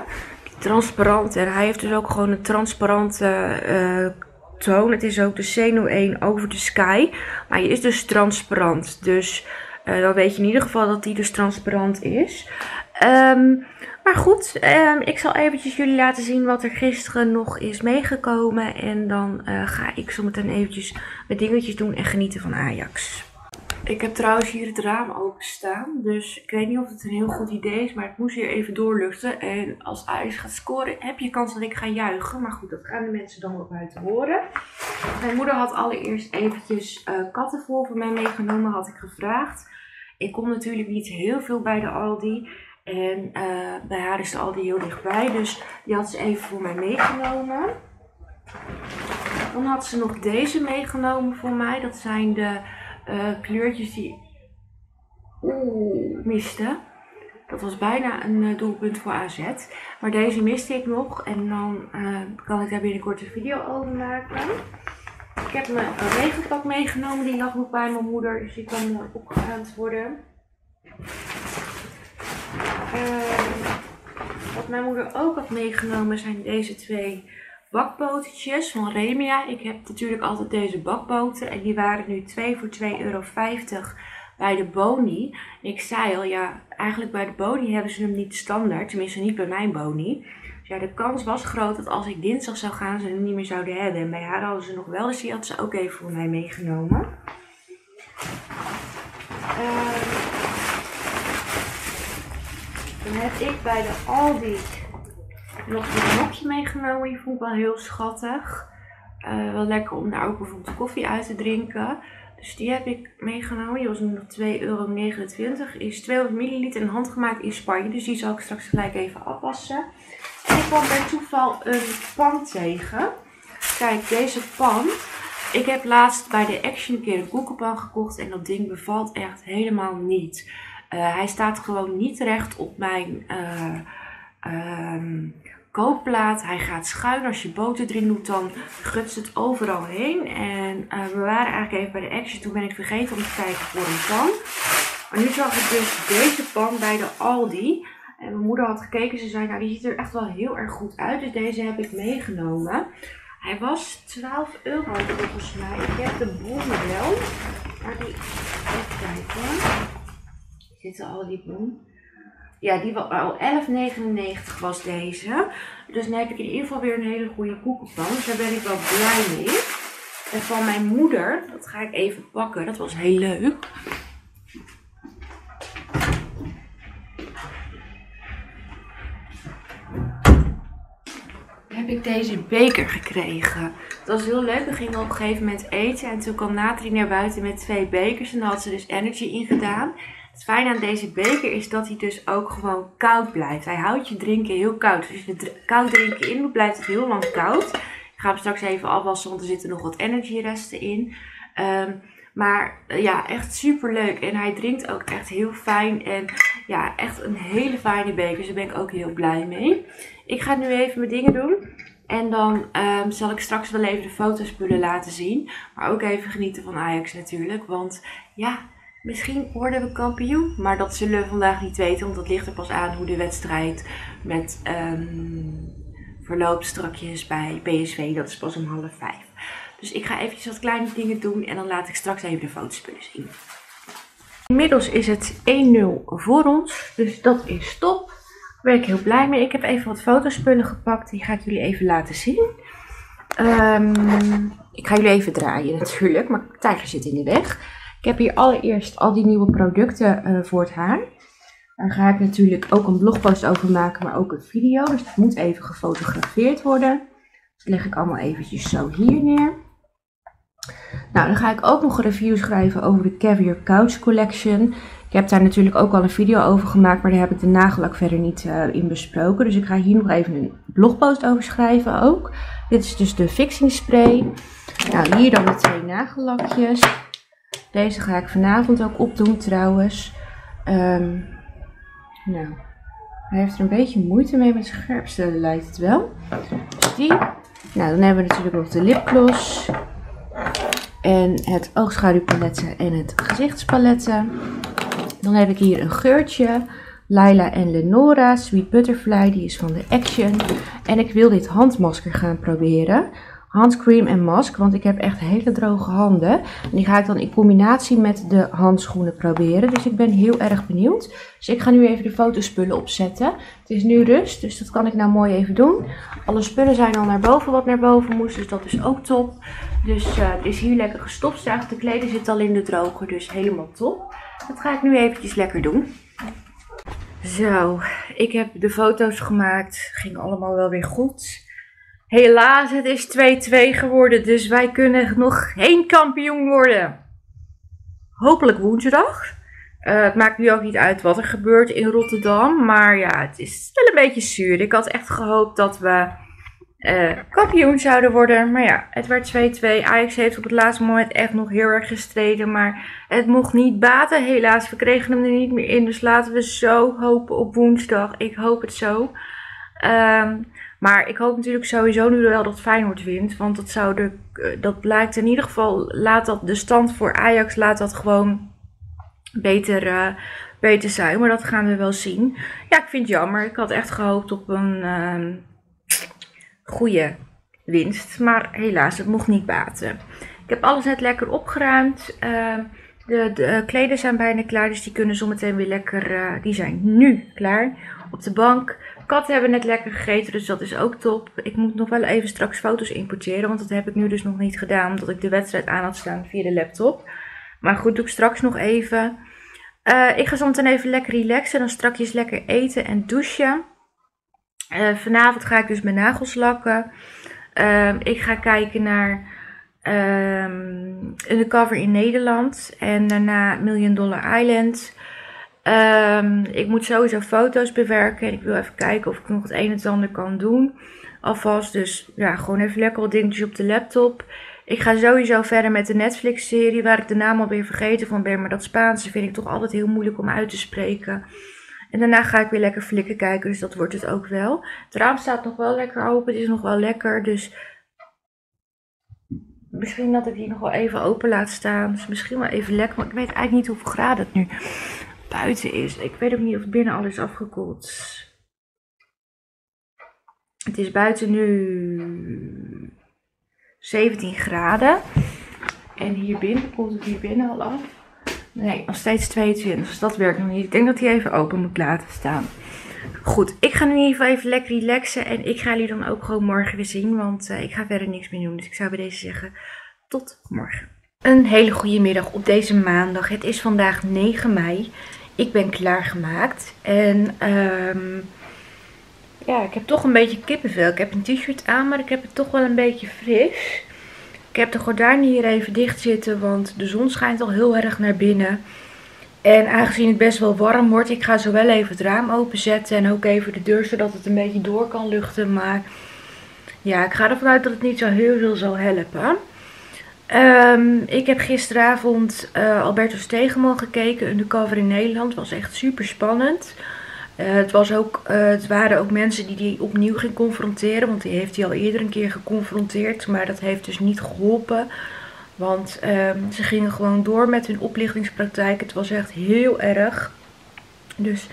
Transparant. En hij heeft dus ook gewoon een transparante uh, Het is ook de Seno 1 Over the Sky. Maar hij is dus transparant. Dus uh, dan weet je in ieder geval dat hij dus transparant is. Um, maar goed, um, ik zal eventjes jullie laten zien wat er gisteren nog is meegekomen. En dan uh, ga ik zometeen eventjes mijn dingetjes doen en genieten van Ajax. Ik heb trouwens hier het raam openstaan. Dus ik weet niet of het een heel goed idee is. Maar ik moest hier even doorluchten. En als Ajax gaat scoren heb je kans dat ik ga juichen. Maar goed, dat gaan de mensen dan wel buiten horen. Mijn moeder had allereerst eventjes uh, kattenvoer voor mij meegenomen. Had ik gevraagd. Ik kom natuurlijk niet heel veel bij de Aldi. En uh, bij haar is de Aldi heel dichtbij. Dus die had ze even voor mij meegenomen. Dan had ze nog deze meegenomen voor mij. Dat zijn de uh, kleurtjes die oeh, miste. Dat was bijna een eh, doelpunt voor AZ. Maar deze miste ik nog. En dan eh, kan ik daar binnenkort een video over maken. Ik heb mijn regenpak meegenomen. Die lag nog bij mijn moeder. Dus die kan opgeruimd worden. Wat mijn moeder ook had meegenomen zijn deze twee bakbotertjes van Remia. Ik heb natuurlijk altijd deze bakboten. En die waren nu 2 voor 2,50 euro bij de Boni. Ik zei al, ja, eigenlijk bij de Boni hebben ze hem niet standaard. Tenminste, niet bij mijn Boni. Dus ja, de kans was groot dat als ik dinsdag zou gaan, ze hem niet meer zouden hebben. En bij haar hadden ze nog wel, dus die had ze ook even voor mij meegenomen. Ehm, dan heb ik bij de Aldi nog een mokje meegenomen. Die vond ik wel heel schattig. Uh, wel lekker om daar ook bijvoorbeeld koffie uit te drinken. Dus die heb ik meegenomen. Die was nog 2,29 euro. Is 200 milliliter en handgemaakt in Spanje. Dus die zal ik straks gelijk even afwassen. En ik kwam bij toeval een pan tegen. Kijk, deze pan. Ik heb laatst bij de Action een keer een koekenpan gekocht. En dat ding bevalt echt helemaal niet. Uh, hij staat gewoon niet recht op mijn... Uh, kookplaat. Hij gaat schuin. Als je boter erin doet, dan gutst het overal heen. En uh, we waren eigenlijk even bij de Action. Toen ben ik vergeten om te kijken voor een pan. Maar nu zag ik dus deze pan bij de Aldi. En mijn moeder had gekeken. Ze zei, nou die ziet er echt wel heel erg goed uit. Dus deze heb ik meegenomen. Hij was 12 euro volgens mij. Ik heb de bonnen wel. Maar die, even kijken. Zitten al die. Ja, die was al 11,99 was deze. Dus dan heb ik in ieder geval weer een hele goede koekenpan. Dus daar ben ik wel blij mee. En van mijn moeder, dat ga ik even pakken. Dat was heel leuk. heb ik deze beker gekregen. Dat was heel leuk. We gingen op een gegeven moment eten. En toen kwam Nathalie naar buiten met twee bekers. En daar had ze dus energy in gedaan. Het fijne aan deze beker is dat hij dus ook gewoon koud blijft. Hij houdt je drinken heel koud. Dus als je koud drinken in doet, blijft het heel lang koud. Ik ga hem straks even afwassen, want er zitten nog wat energy resten in. Um, maar uh, ja, echt super leuk. En hij drinkt ook echt heel fijn. En ja, echt een hele fijne beker. Dus daar ben ik ook heel blij mee. Ik ga nu even mijn dingen doen. En dan um, zal ik straks wel even de fotospullen laten zien. Maar ook even genieten van Ajax natuurlijk. Want ja, Misschien worden we kampioen, maar dat zullen we vandaag niet weten, want dat ligt er pas aan hoe de wedstrijd met um, verloop strakjes bij PSV, dat is pas om half vijf. Dus ik ga eventjes wat kleine dingen doen en dan laat ik straks even de fotospullen zien. Inmiddels is het 1-0 voor ons, dus dat is top. Daar ben ik heel blij mee. Ik heb even wat fotospullen gepakt, die ga ik jullie even laten zien. Um, ik ga jullie even draaien natuurlijk, maar Tijger zit in de weg. Ik heb hier allereerst al die nieuwe producten uh, voor het haar. Daar ga ik natuurlijk ook een blogpost over maken, maar ook een video. Dus dat moet even gefotografeerd worden. Dat leg ik allemaal eventjes zo hier neer. Nou, dan ga ik ook nog een review schrijven over de Caviar Couch Collection. Ik heb daar natuurlijk ook al een video over gemaakt, maar daar heb ik de nagellak verder niet uh, in besproken. Dus ik ga hier nog even een blogpost over schrijven ook. Dit is dus de fixing spray. Nou, hier dan de twee nagellakjes. Deze ga ik vanavond ook opdoen trouwens. Um, nou, hij heeft er een beetje moeite mee met scherpstellen lijkt het wel. Dus die. Nou, dan hebben we natuurlijk nog de lipgloss. En het oogschaduwpaletten en het gezichtspaletten. Dan heb ik hier een geurtje. Laila en Lenora Sweet Butterfly, die is van de Action. En ik wil dit handmasker gaan proberen handcream en mask. Want ik heb echt hele droge handen. En die ga ik dan in combinatie met de handschoenen proberen. Dus ik ben heel erg benieuwd. Dus ik ga nu even de fotospullen opzetten. Het is nu rust, dus dat kan ik nou mooi even doen. Alle spullen zijn al naar boven wat naar boven moest. Dus dat is ook top. Dus uh, het is hier lekker gestofzuigd. De kleding zit al in de droger, dus helemaal top. Dat ga ik nu eventjes lekker doen. Zo, ik heb de foto's gemaakt. Ging allemaal wel weer goed. Helaas, het is 2-2 geworden, dus wij kunnen nog geen kampioen worden. Hopelijk woensdag. Uh, het maakt nu ook niet uit wat er gebeurt in Rotterdam, maar ja, het is wel een beetje zuur. Ik had echt gehoopt dat we eh, kampioen zouden worden. Maar ja, het werd 2-2. Ajax heeft op het laatste moment echt nog heel erg gestreden. Maar het mocht niet baten, helaas. We kregen hem er niet meer in. Dus laten we zo hopen op woensdag. Ik hoop het zo. Ehm, maar ik hoop natuurlijk sowieso nu wel dat Feyenoord wint. Want dat, zou de, eh, dat lijkt in ieder geval, laat dat de stand voor Ajax, laat dat gewoon beter, eh, beter zijn. Maar dat gaan we wel zien. Ja, ik vind het jammer. Ik had echt gehoopt op een ehm, goede winst. Maar helaas, het mocht niet baten. Ik heb alles net lekker opgeruimd. Ehm, de, de kleden zijn bijna klaar, dus die kunnen zometeen weer lekker. eh, die zijn nu klaar op de bank. Katten hebben net lekker gegeten, dus dat is ook top. Ik moet nog wel even straks foto's importeren, want dat heb ik nu dus nog niet gedaan, omdat ik de wedstrijd aan had staan via de laptop. Maar goed, doe ik straks nog even. Eh, ik ga zo meteen even lekker relaxen, dan strakjes lekker eten en douchen. Eh, vanavond ga ik dus mijn nagels lakken. Ehm, ik ga kijken naar ehm Undercover in Nederland en daarna Million Dollar Island. Ehm, ik moet sowieso foto's bewerken en ik wil even kijken of ik nog het een en het ander kan doen. Alvast, dus ja, gewoon even lekker wat dingetjes op de laptop. Ik ga sowieso verder met de Netflix-serie, waar ik de naam alweer vergeten van ben. Maar dat Spaanse vind ik toch altijd heel moeilijk om uit te spreken. En daarna ga ik weer lekker flikken kijken, dus dat wordt het ook wel. Het raam staat nog wel lekker open, het is nog wel lekker, dus... Misschien dat ik die nog wel even open laat staan. Dus misschien wel even lekker, maar ik weet eigenlijk niet hoeveel graden het nu buiten is. Ik weet ook niet of binnen alles afgekoeld. Het is buiten nu 17 graden. En hier binnen koelt het hier binnen al af. Nee, nog steeds 22. Dus dat werkt nog niet. Ik denk dat hij even open moet laten staan. Goed, ik ga nu in ieder geval even lekker relaxen. En ik ga jullie dan ook gewoon morgen weer zien. Want eh, ik ga verder niks meer doen. Dus ik zou bij deze zeggen, tot morgen. Een hele goede middag op deze maandag. Het is vandaag 9 mei. Ik ben klaargemaakt. En ehm, ja, ik heb toch een beetje kippenvel. Ik heb een t-shirt aan, maar ik heb het toch wel een beetje fris. Ik heb de gordijnen hier even dicht zitten, want de zon schijnt al heel erg naar binnen. En aangezien het best wel warm wordt, ik ga zo wel even het raam openzetten en ook even de deur, zodat het een beetje door kan luchten. Maar ja, ik ga ervan uit dat het niet zo heel veel zal helpen. Ehm, ik heb gisteravond eh Alberto Stegeman gekeken, Undercover in Nederland. was echt super spannend. Eh, het, was ook, eh, het waren ook mensen die die opnieuw ging confronteren, want die heeft hij al eerder een keer geconfronteerd. Maar dat heeft dus niet geholpen, want ehm, ze gingen gewoon door met hun oplichtingspraktijk. Het was echt heel erg. Dus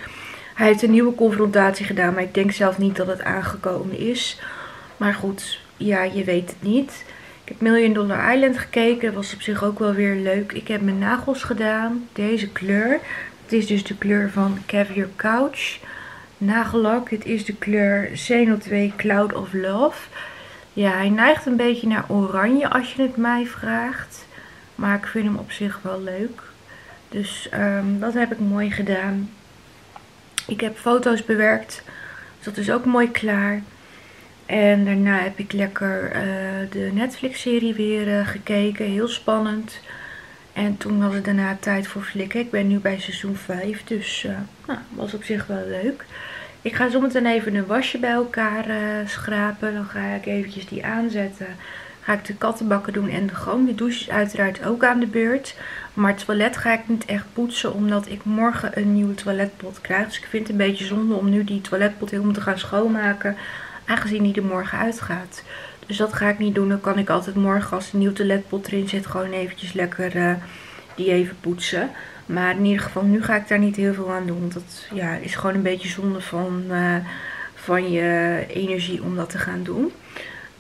hij heeft een nieuwe confrontatie gedaan, maar ik denk zelf niet dat het aangekomen is. Maar goed, ja, je weet het niet. Ik heb Million Dollar Island gekeken. Dat was op zich ook wel weer leuk. Ik heb mijn nagels gedaan. Deze kleur. Het is dus de kleur van Caviar Couch. Nagellak. Het is de kleur C02 Cloud of Love. Ja, hij neigt een beetje naar oranje als je het mij vraagt. Maar ik vind hem op zich wel leuk. Dus ehm, dat heb ik mooi gedaan. Ik heb foto's bewerkt. Dus dat is ook mooi klaar. En daarna heb ik lekker eh, de Netflix-serie weer eh, gekeken. Heel spannend. En toen was het daarna tijd voor flikken. Ik ben nu bij seizoen 5. Dus eh nou, was op zich wel leuk. Ik ga zometeen even een wasje bij elkaar schrapen. Dan ga ik eventjes die aanzetten. Ga ik de kattenbakken doen en de gang. De douche is uiteraard ook aan de beurt. Maar het toilet ga ik niet echt poetsen. Omdat ik morgen een nieuwe toiletpot krijg. Dus ik vind het een beetje zonde om nu die toiletpot helemaal te gaan schoonmaken. Aangezien die er morgen uitgaat. Dus dat ga ik niet doen. Dan kan ik altijd morgen als een nieuw toiletpot erin zit. Gewoon eventjes lekker eh, die even poetsen. Maar in ieder geval, nu ga ik daar niet heel veel aan doen. Want dat ja, is gewoon een beetje zonde van, eh, van je energie om dat te gaan doen.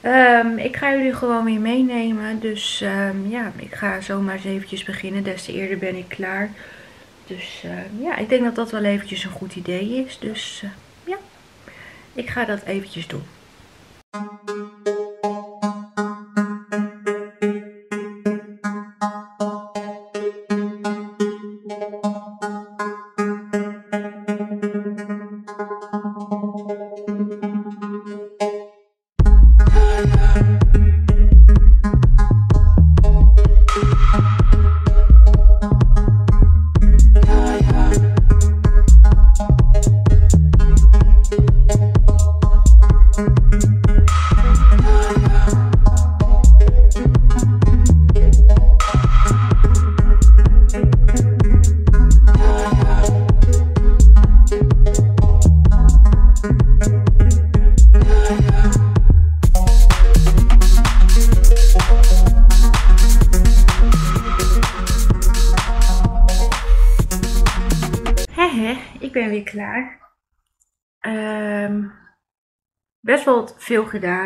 Ehm, ik ga jullie gewoon weer meenemen. Dus ehm, ja, ik ga zomaar eens eventjes beginnen. Des te eerder ben ik klaar. Dus ehm, ja, ik denk dat dat wel eventjes een goed idee is. Dus eh, ik ga dat eventjes doen.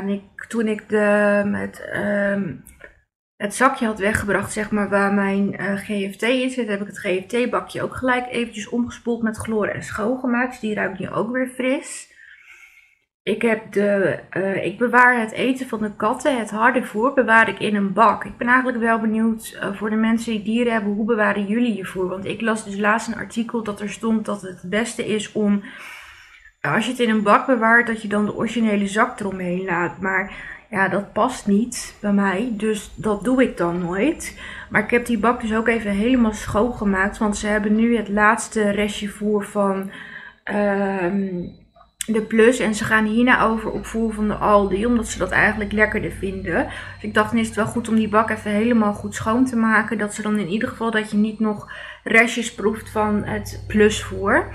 Ik, toen ik de, het, ehm, het zakje had weggebracht, zeg maar, waar mijn eh, GFT in zit, heb ik het GFT-bakje ook gelijk eventjes omgespoeld met chloor en schoongemaakt. Dus die ruikt nu ook weer fris. Ik, heb de, eh, ik bewaar het eten van de katten, het harde voer, bewaar ik in een bak. Ik ben eigenlijk wel benieuwd eh, voor de mensen die dieren hebben, hoe bewaren jullie je voer? Want ik las dus laatst een artikel dat er stond dat het het beste is om, als je het in een bak bewaart, dat je dan de originele zak eromheen laat. Maar ja, dat past niet bij mij, dus dat doe ik dan nooit. Maar ik heb die bak dus ook even helemaal schoongemaakt, want ze hebben nu het laatste restje voer van... ehm de plus. En ze gaan hierna over op voer van de Aldi. Omdat ze dat eigenlijk lekkerder vinden. Dus ik dacht, dan is het wel goed om die bak even helemaal goed schoon te maken. Dat ze dan in ieder geval dat je niet nog restjes proeft van het plusvoer.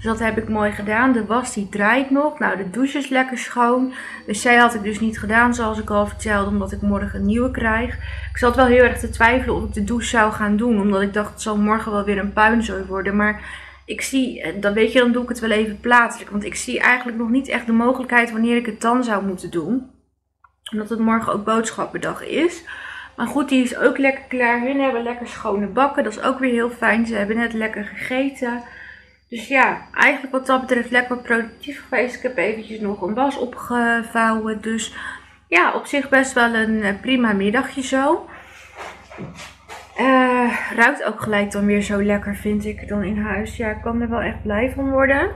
Dus dat heb ik mooi gedaan. De was die draait nog. Nou, de douche is lekker schoon. De wc had ik dus niet gedaan zoals ik al vertelde. Omdat ik morgen een nieuwe krijg. Ik zat wel heel erg te twijfelen of ik de douche zou gaan doen. Omdat ik dacht, het zal morgen wel weer een puinzooi worden. Maar ik zie, eh, dan weet je, dan doe ik het wel even plaatselijk. Want ik zie eigenlijk nog niet echt de mogelijkheid wanneer ik het dan zou moeten doen. Omdat het morgen ook boodschappendag is. Maar goed, die is ook lekker klaar. Hun hebben lekker schone bakken. Dat is ook weer heel fijn. Ze hebben net lekker gegeten. Dus ja, eigenlijk wat dat betreft lekker productief geweest. Ik heb eventjes nog een was opgevouwen. Dus ja, op zich best wel een eh, prima middagje zo. Uh, ruikt ook gelijk dan weer zo lekker, vind ik, dan in huis. Ja, ik kan er wel echt blij van worden.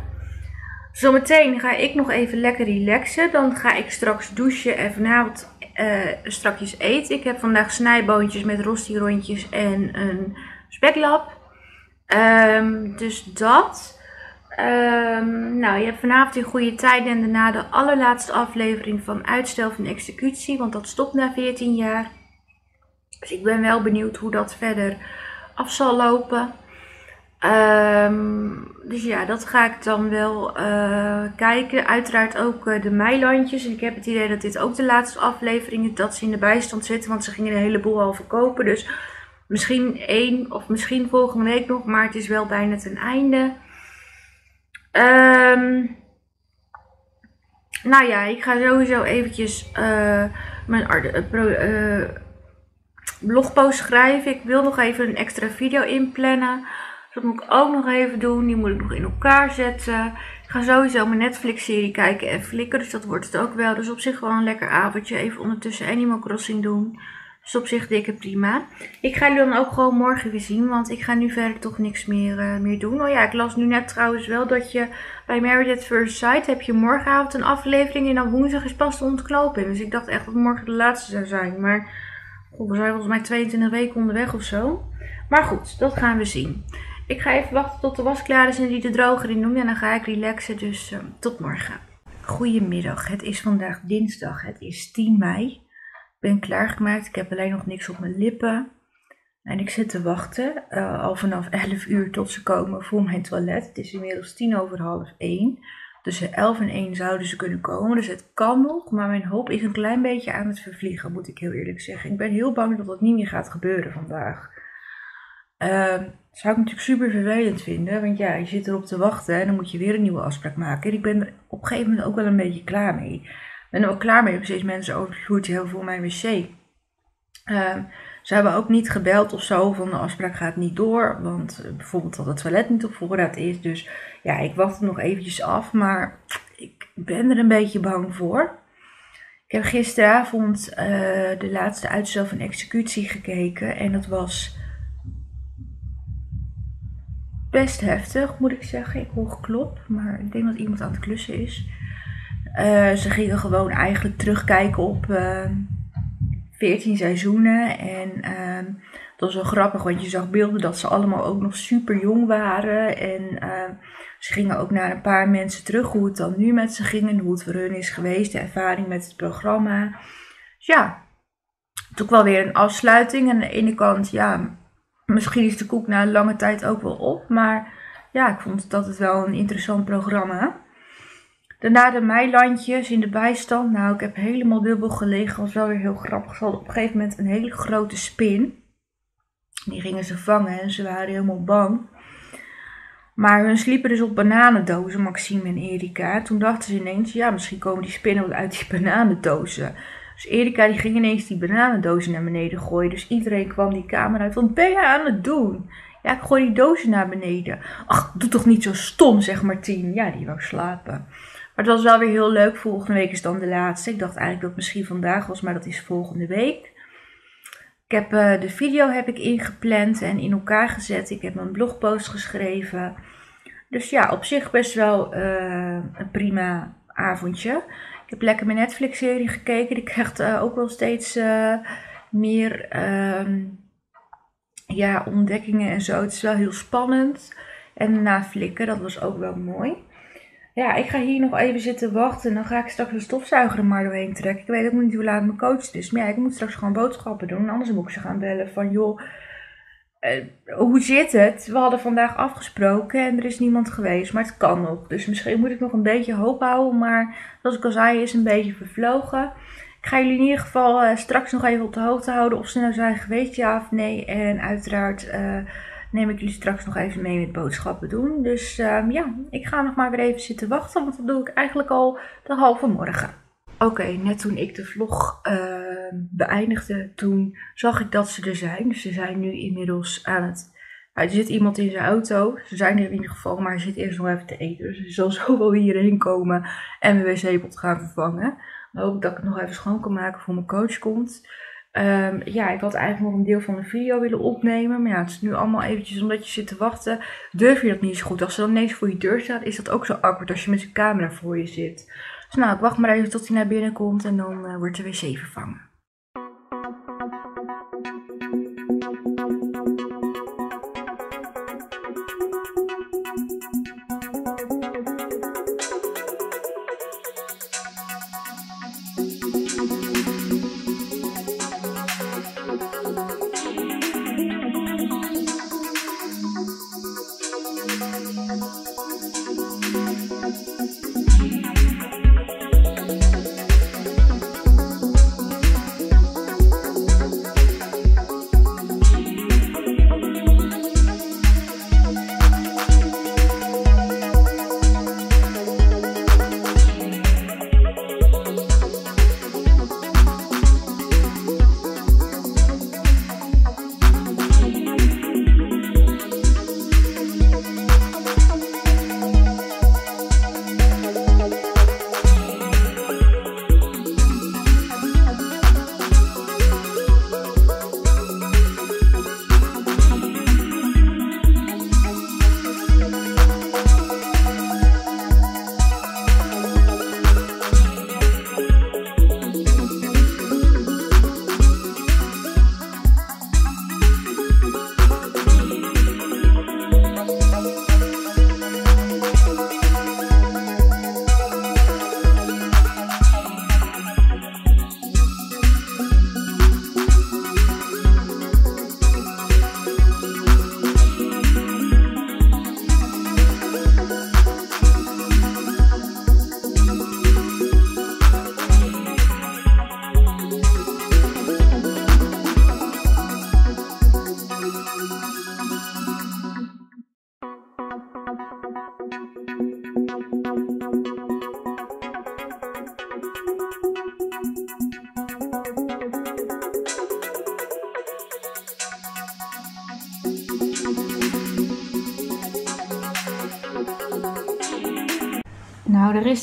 Zometeen ga ik nog even lekker relaxen. Dan ga ik straks douchen en vanavond uh, strakjes eten. Ik heb vandaag snijboontjes met rosti rondjes en een speklap. Um, dus dat. Um, nou, je hebt vanavond in goede tijden en daarna de allerlaatste aflevering van Uitstel van Executie. Want dat stopt na 14 jaar. Dus ik ben wel benieuwd hoe dat verder af zal lopen. Um, dus ja, dat ga ik dan wel uh, kijken. Uiteraard ook uh, de meilandjes. Ik heb het idee dat dit ook de laatste aflevering is dat ze in de bijstand zitten. Want ze gingen een heleboel al verkopen. Dus misschien één of misschien volgende week nog. Maar het is wel bijna ten einde. Um, nou ja, ik ga sowieso eventjes uh, mijn blogpost schrijven. Ik wil nog even een extra video inplannen. Dat moet ik ook nog even doen. Die moet ik nog in elkaar zetten. Ik ga sowieso mijn Netflix-serie kijken en flikken. Dus dat wordt het ook wel. Dus op zich wel een lekker avondje. Even ondertussen Animal Crossing doen. Dus op zich dikke prima. Ik ga jullie dan ook gewoon morgen weer zien. Want ik ga nu verder toch niks meer, uh, meer doen. Oh ja, ik las nu net trouwens wel dat je bij at First Sight heb je morgenavond een aflevering. En dan woensdag is pas de ontknoping. Dus ik dacht echt dat morgen de laatste zou zijn. Maar we zijn volgens mij 22 weken onderweg of zo. Maar goed, dat gaan we zien. Ik ga even wachten tot de was klaar is en die de droger in doen. En dan ga ik relaxen. Dus uh, tot morgen. Goedemiddag. Het is vandaag dinsdag. Het is 10 mei. Ben klaargemaakt. Ik heb alleen nog niks op mijn lippen. En ik zit te wachten. Uh, al vanaf 11 uur tot ze komen voor mijn toilet. Het is inmiddels tien over half 1. Tussen 11 en 1 zouden ze kunnen komen. Dus het kan nog. Maar mijn hoop is een klein beetje aan het vervliegen, moet ik heel eerlijk zeggen. Ik ben heel bang dat dat niet meer gaat gebeuren vandaag. Uh, zou ik natuurlijk super vervelend vinden. Want ja, je zit erop te wachten en dan moet je weer een nieuwe afspraak maken. En ik ben er op een gegeven moment ook wel een beetje klaar mee. Ben er ook klaar mee. Steeds mensen overvloed heel veel mijn wc. Uh, ze hebben ook niet gebeld of zo van de afspraak gaat niet door. Want bijvoorbeeld dat het toilet niet op voorraad is. Dus ja, ik wacht het nog eventjes af. Maar ik ben er een beetje bang voor. Ik heb gisteravond uh, de laatste uitstel van executie gekeken. En dat was best heftig, moet ik zeggen. Ik hoor geklop, maar ik denk dat iemand aan het klussen is. Uh, ze gingen gewoon eigenlijk terugkijken op uh, 14 seizoenen. En uh, dat was wel grappig, want je zag beelden dat ze allemaal ook nog super jong waren. En ehm, ze gingen ook naar een paar mensen terug hoe het dan nu met ze ging en hoe het voor hun is geweest, de ervaring met het programma. Dus ja, het ook wel weer een afsluiting. En aan de ene kant, ja, misschien is de koek na een lange tijd ook wel op. Maar ja, ik vond dat het wel een interessant programma. Daarna de meilandjes in de bijstand. Nou, ik heb helemaal dubbel gelegen. was wel weer heel grappig. Ze hadden op een gegeven moment een hele grote spin. Die gingen ze vangen en ze waren helemaal bang. Maar hun sliepen dus op bananendozen, Maxime en Erika. Toen dachten ze ineens, ja, misschien komen die spinnen uit die bananendozen. Dus Erika die ging ineens die bananendozen naar beneden gooien. Dus iedereen kwam die kamer uit. Wat ben je aan het doen? Ja, ik gooi die dozen naar beneden. Ach, doe toch niet zo stom, zegt Martien. Ja, die wou slapen. Maar het was wel weer heel leuk. Volgende week is dan de laatste. Ik dacht eigenlijk dat het misschien vandaag was, maar dat is volgende week. Ik heb eh, de video heb ik ingepland en in elkaar gezet. Ik heb een blogpost geschreven. Dus ja, op zich best wel eh, een prima avondje. Ik heb lekker mijn Netflix-serie gekeken. Die krijgt eh, ook wel steeds meer ehm, ja, ontdekkingen en zo. Het is wel heel spannend. En daarna flikken, dat was ook wel mooi. Ja, ik ga hier nog even zitten wachten. En dan ga ik straks de stofzuiger er maar doorheen trekken. Ik weet ook niet hoe laat mijn coach is. Maar ja, ik moet straks gewoon boodschappen doen. Anders moet ik ze gaan bellen van, joh, eh, hoe zit het? We hadden vandaag afgesproken en er is niemand geweest. Maar het kan nog. Dus misschien moet ik nog een beetje hoop houden. Maar zoals ik al zei, is een beetje vervlogen. Ik ga jullie in ieder geval eh, straks nog even op de hoogte houden of ze nou zijn geweest, ja of nee. En uiteraard eh, neem ik jullie straks nog even mee met boodschappen doen. Dus ehm, ja, ik ga nog maar weer even zitten wachten, want dat doe ik eigenlijk al de halve morgen. Oké, net toen ik de vlog ehm, beëindigde, toen zag ik dat ze er zijn. Dus ze zijn nu inmiddels aan het... Er zit iemand in zijn auto. Ze zijn er in ieder geval, maar hij zit eerst nog even te eten. Dus ze zal zo wel hierheen komen en mijn wc-pot gaan vervangen. Dan hoop ik dat ik het nog even schoon kan maken voor mijn coach komt. Ehm, ja, ik had eigenlijk nog een deel van de video willen opnemen. Maar ja, het is nu allemaal eventjes omdat je zit te wachten. Durf je dat niet zo goed. Als ze dan ineens voor je deur staat, is dat ook zo awkward als je met zijn camera voor je zit. Dus nou, ik wacht maar even tot hij naar binnen komt en dan eh, wordt de wc vervangen.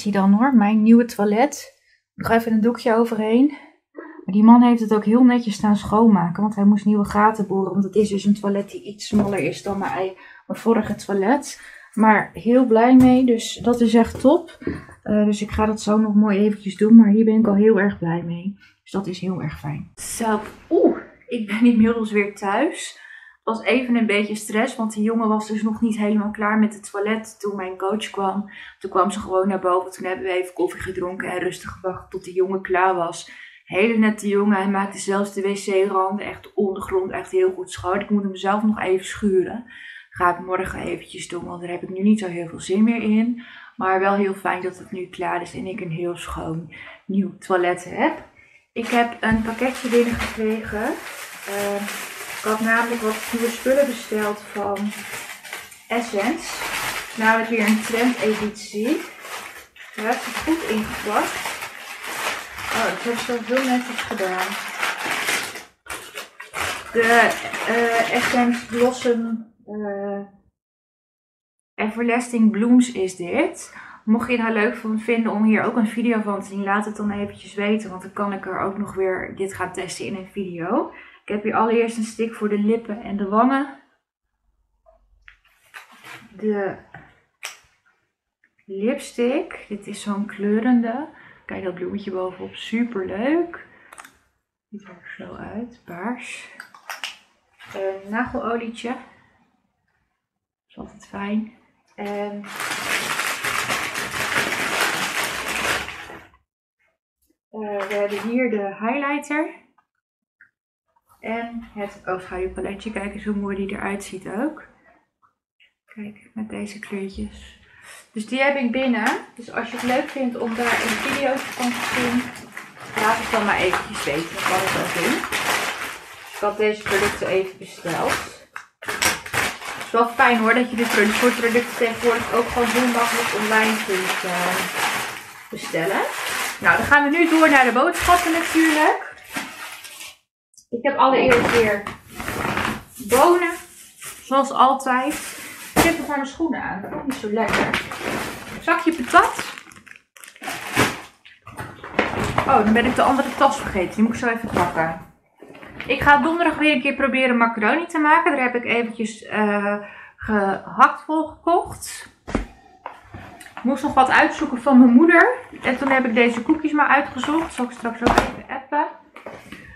Hij dan hoor, mijn nieuwe toilet. Nog even een doekje overheen. Maar die man heeft het ook heel netjes staan schoonmaken, want hij moest nieuwe gaten boren. Want het is dus een toilet die iets smaller is dan mijn vorige toilet. Maar heel blij mee, dus dat is echt top. Eh, dus ik ga dat zo nog mooi eventjes doen, maar hier ben ik al heel erg blij mee. Dus dat is heel erg fijn. Zo, oeh, ik ben inmiddels weer thuis. Was even een beetje stress, want die jongen was dus nog niet helemaal klaar met het toilet toen mijn coach kwam. Toen kwam ze gewoon naar boven, toen hebben we even koffie gedronken en rustig gewacht tot die jongen klaar was. Hele nette jongen, hij maakte zelfs de wc-randen echt de ondergrond echt heel goed schoon. Ik moet hem zelf nog even schuren. Ga ik morgen eventjes doen, want daar heb ik nu niet zo heel veel zin meer in. Maar wel heel fijn dat het nu klaar is en ik een heel schoon nieuw toilet heb. Ik heb een pakketje binnengekregen. Eh, ik had namelijk wat nieuwe spullen besteld van Essence. Namelijk weer een trendeditie. Daar heeft het goed ingepakt. Oh, hebben ze wel heel netjes gedaan. De eh Essence Blossom eh, Everlasting Blooms is dit. Mocht je het nou leuk van vinden om hier ook een video van te zien, laat het dan eventjes weten. Want dan kan ik er ook nog weer dit gaan testen in een video. Ik heb hier allereerst een stick voor de lippen en de wangen. De lipstick. Dit is zo'n kleurende. Kijk dat bloemetje bovenop. Super leuk. Ziet er zo uit. Paars. Een nagelolietje. Dat is altijd fijn. En eh, we hebben hier de highlighter. En het oogschaduwpaletje. Kijk eens hoe mooi die eruit ziet ook. Kijk, met deze kleurtjes. Dus die heb ik binnen. Dus als je het leuk vindt om daar een video van te zien, laat het dan maar eventjes weten. Dan kan ik dat doen. Ik had deze producten even besteld. Het is wel fijn hoor dat je dit soort producten tegenwoordig ook gewoon heel online kunt eh, bestellen. Nou, dan gaan we nu door naar de boodschappen natuurlijk. Ik heb allereerst weer bonen, zoals altijd. Ik nog maar mijn schoenen aan, dat is niet zo lekker. Zakje patat. Oh, dan ben ik de andere tas vergeten. Die moet ik zo even pakken. Ik ga donderdag weer een keer proberen macaroni te maken. Daar heb ik eventjes eh, gehakt voor gekocht. Ik moest nog wat uitzoeken van mijn moeder. En toen heb ik deze koekjes maar uitgezocht. Zal ik straks ook even appen.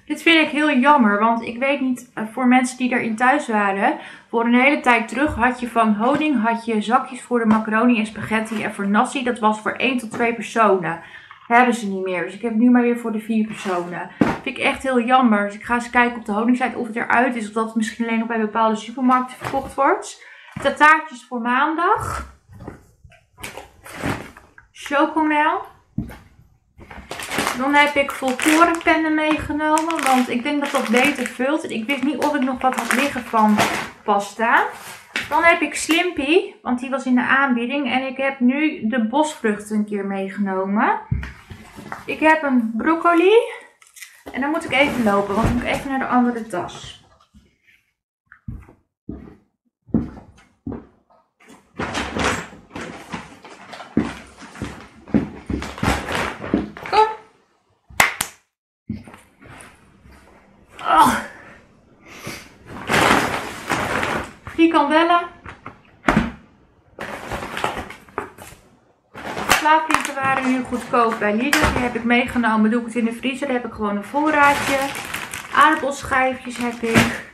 Dit vind ik heel jammer, want ik weet niet, eh, voor mensen die erin thuis waren, voor een hele tijd terug had je van honing had je zakjes voor de macaroni en spaghetti en voor nasi. Dat was voor 1 tot 2 personen. Hebben ze niet meer, dus ik heb nu maar weer voor de 4 personen. Vind ik echt heel jammer. Dus ik ga eens kijken op de honingsite of het eruit is, of dat het misschien alleen nog bij bepaalde supermarkten verkocht wordt. Tataartjes voor maandag. Chocomel. Dan heb ik volkorenpennen meegenomen, want ik denk dat dat beter vult. Ik wist niet of ik nog wat had liggen van pasta. Dan heb ik Slimpy, want die was in de aanbieding. En ik heb nu de bosvruchten een keer meegenomen. Ik heb een broccoli. En dan moet ik even lopen, want dan moet ik even naar de andere tas. Kom. Oh. Frikandellen. Slaaplieten waren nu goedkoop bij Lidl. Die heb ik meegenomen. Doe ik het in de vriezer. Heb ik gewoon een voorraadje. Aardappelschijfjes heb ik.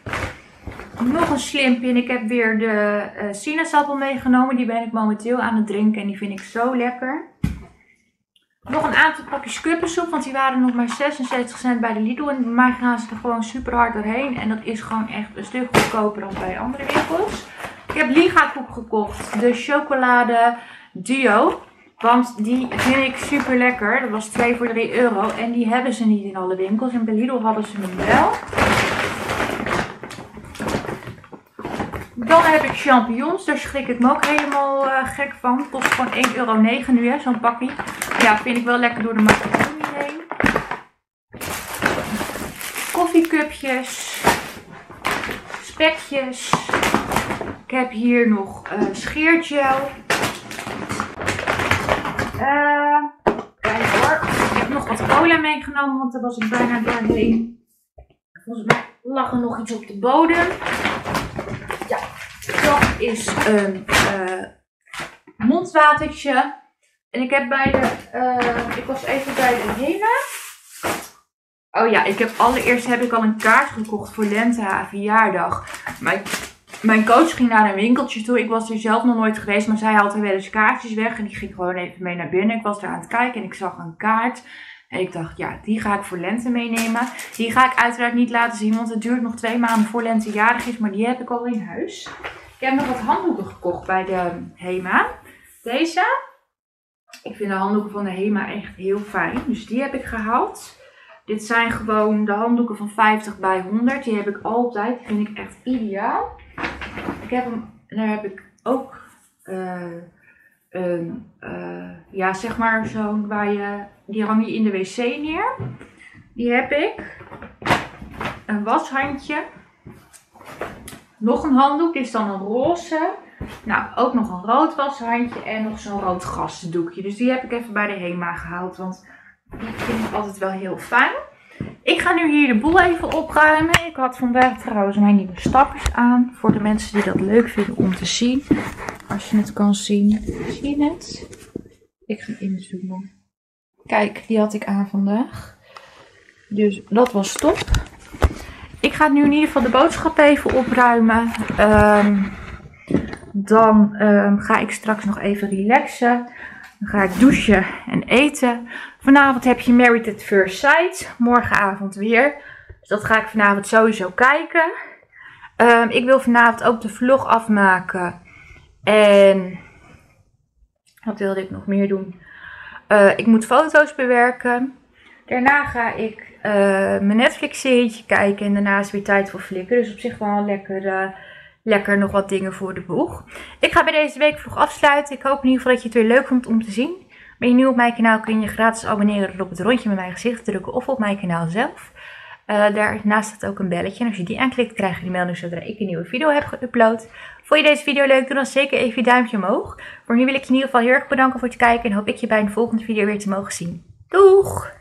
Nog een slimpje. En ik heb weer de eh, sinaasappel meegenomen. Die ben ik momenteel aan het drinken. En die vind ik zo lekker. Nog een aantal pakjes kuppensoep, want die waren nog maar 76 cent bij de Lidl. En mij gaan ze er gewoon super hard doorheen. En dat is gewoon echt een stuk goedkoper dan bij andere winkels. Ik heb Liga koek gekocht, de chocolade duo. Want die vind ik super lekker. Dat was 2 voor 3 euro. En die hebben ze niet in alle winkels. En bij Lidl hadden ze hem wel. Dan heb ik champignons. Daar schrik ik me ook helemaal eh, gek van. Kost gewoon 1,9 euro nu, hè, zo'n pakje. Ja, vind ik wel lekker door de macaroni heen. Koffiecupjes. Spekjes. Ik heb hier nog eh, scheergel. Eh, kijk hoor. Ik heb nog wat cola meegenomen, want daar was ik bijna doorheen. Volgens mij lag er nog iets op de bodem. Dat is een eh, mondwatertje. En ik heb bij de, eh, ik was even bij de Hema. Oh ja, ik heb allereerst heb ik al een kaart gekocht voor Lente haar verjaardag. Mijn, mijn coach ging naar een winkeltje toe. Ik was er zelf nog nooit geweest, maar zij had er wel eens kaartjes weg. En die ging gewoon even mee naar binnen. Ik was daar aan het kijken en ik zag een kaart. En ik dacht, ja, die ga ik voor Lente meenemen. Die ga ik uiteraard niet laten zien, want het duurt nog twee maanden voor Lente jarig is. Maar die heb ik al in huis. Ik heb nog wat handdoeken gekocht bij de Hema. Deze. Ik vind de handdoeken van de Hema echt heel fijn. Dus die heb ik gehaald. Dit zijn gewoon de handdoeken van 50 bij 100. Die heb ik altijd. Die vind ik echt ideaal. Ik heb hem, daar heb ik ook eh, een, eh, ja, zeg maar zo'n waar je, die hang je in de wc neer. Die heb ik. Een washandje. Nog een handdoek, dit is dan een roze. Nou, ook nog een rood washandje en nog zo'n rood gasdoekje. Dus die heb ik even bij de HEMA gehaald, want die vind ik altijd wel heel fijn. Ik ga nu hier de boel even opruimen. Ik had vandaag trouwens mijn nieuwe stapjes aan. Voor de mensen die dat leuk vinden om te zien. Als je het kan zien. Zie je het? Ik ga inzoomen. Kijk, die had ik aan vandaag. Dus dat was top. Ik ga nu in ieder geval de boodschappen even opruimen. Ehm, dan ehm, ga ik straks nog even relaxen. Dan ga ik douchen en eten. Vanavond heb je Married at First Sight. Morgenavond weer. Dus dat ga ik vanavond sowieso kijken. Ehm, ik wil vanavond ook de vlog afmaken. En wat wilde ik nog meer doen? Eh, ik moet foto's bewerken. Daarna ga ik eh, mijn Netflix-serietje kijken. En daarna is weer tijd voor flikken. Dus op zich wel lekker, eh, lekker nog wat dingen voor de boeg. Ik ga bij deze week vlog afsluiten. Ik hoop in ieder geval dat je het weer leuk vond om te zien. Ben je nieuw op mijn kanaal kun je gratis abonneren door op het rondje met mijn gezicht te drukken of op mijn kanaal zelf. Uh, daarnaast staat ook een belletje en als je die aanklikt krijg je die melding zodra ik een nieuwe video heb geüpload. Vond je deze video leuk? Doe dan zeker even je duimpje omhoog. Voor nu wil ik je in ieder geval heel erg bedanken voor het kijken en hoop ik je bij een volgende video weer te mogen zien. Doeg!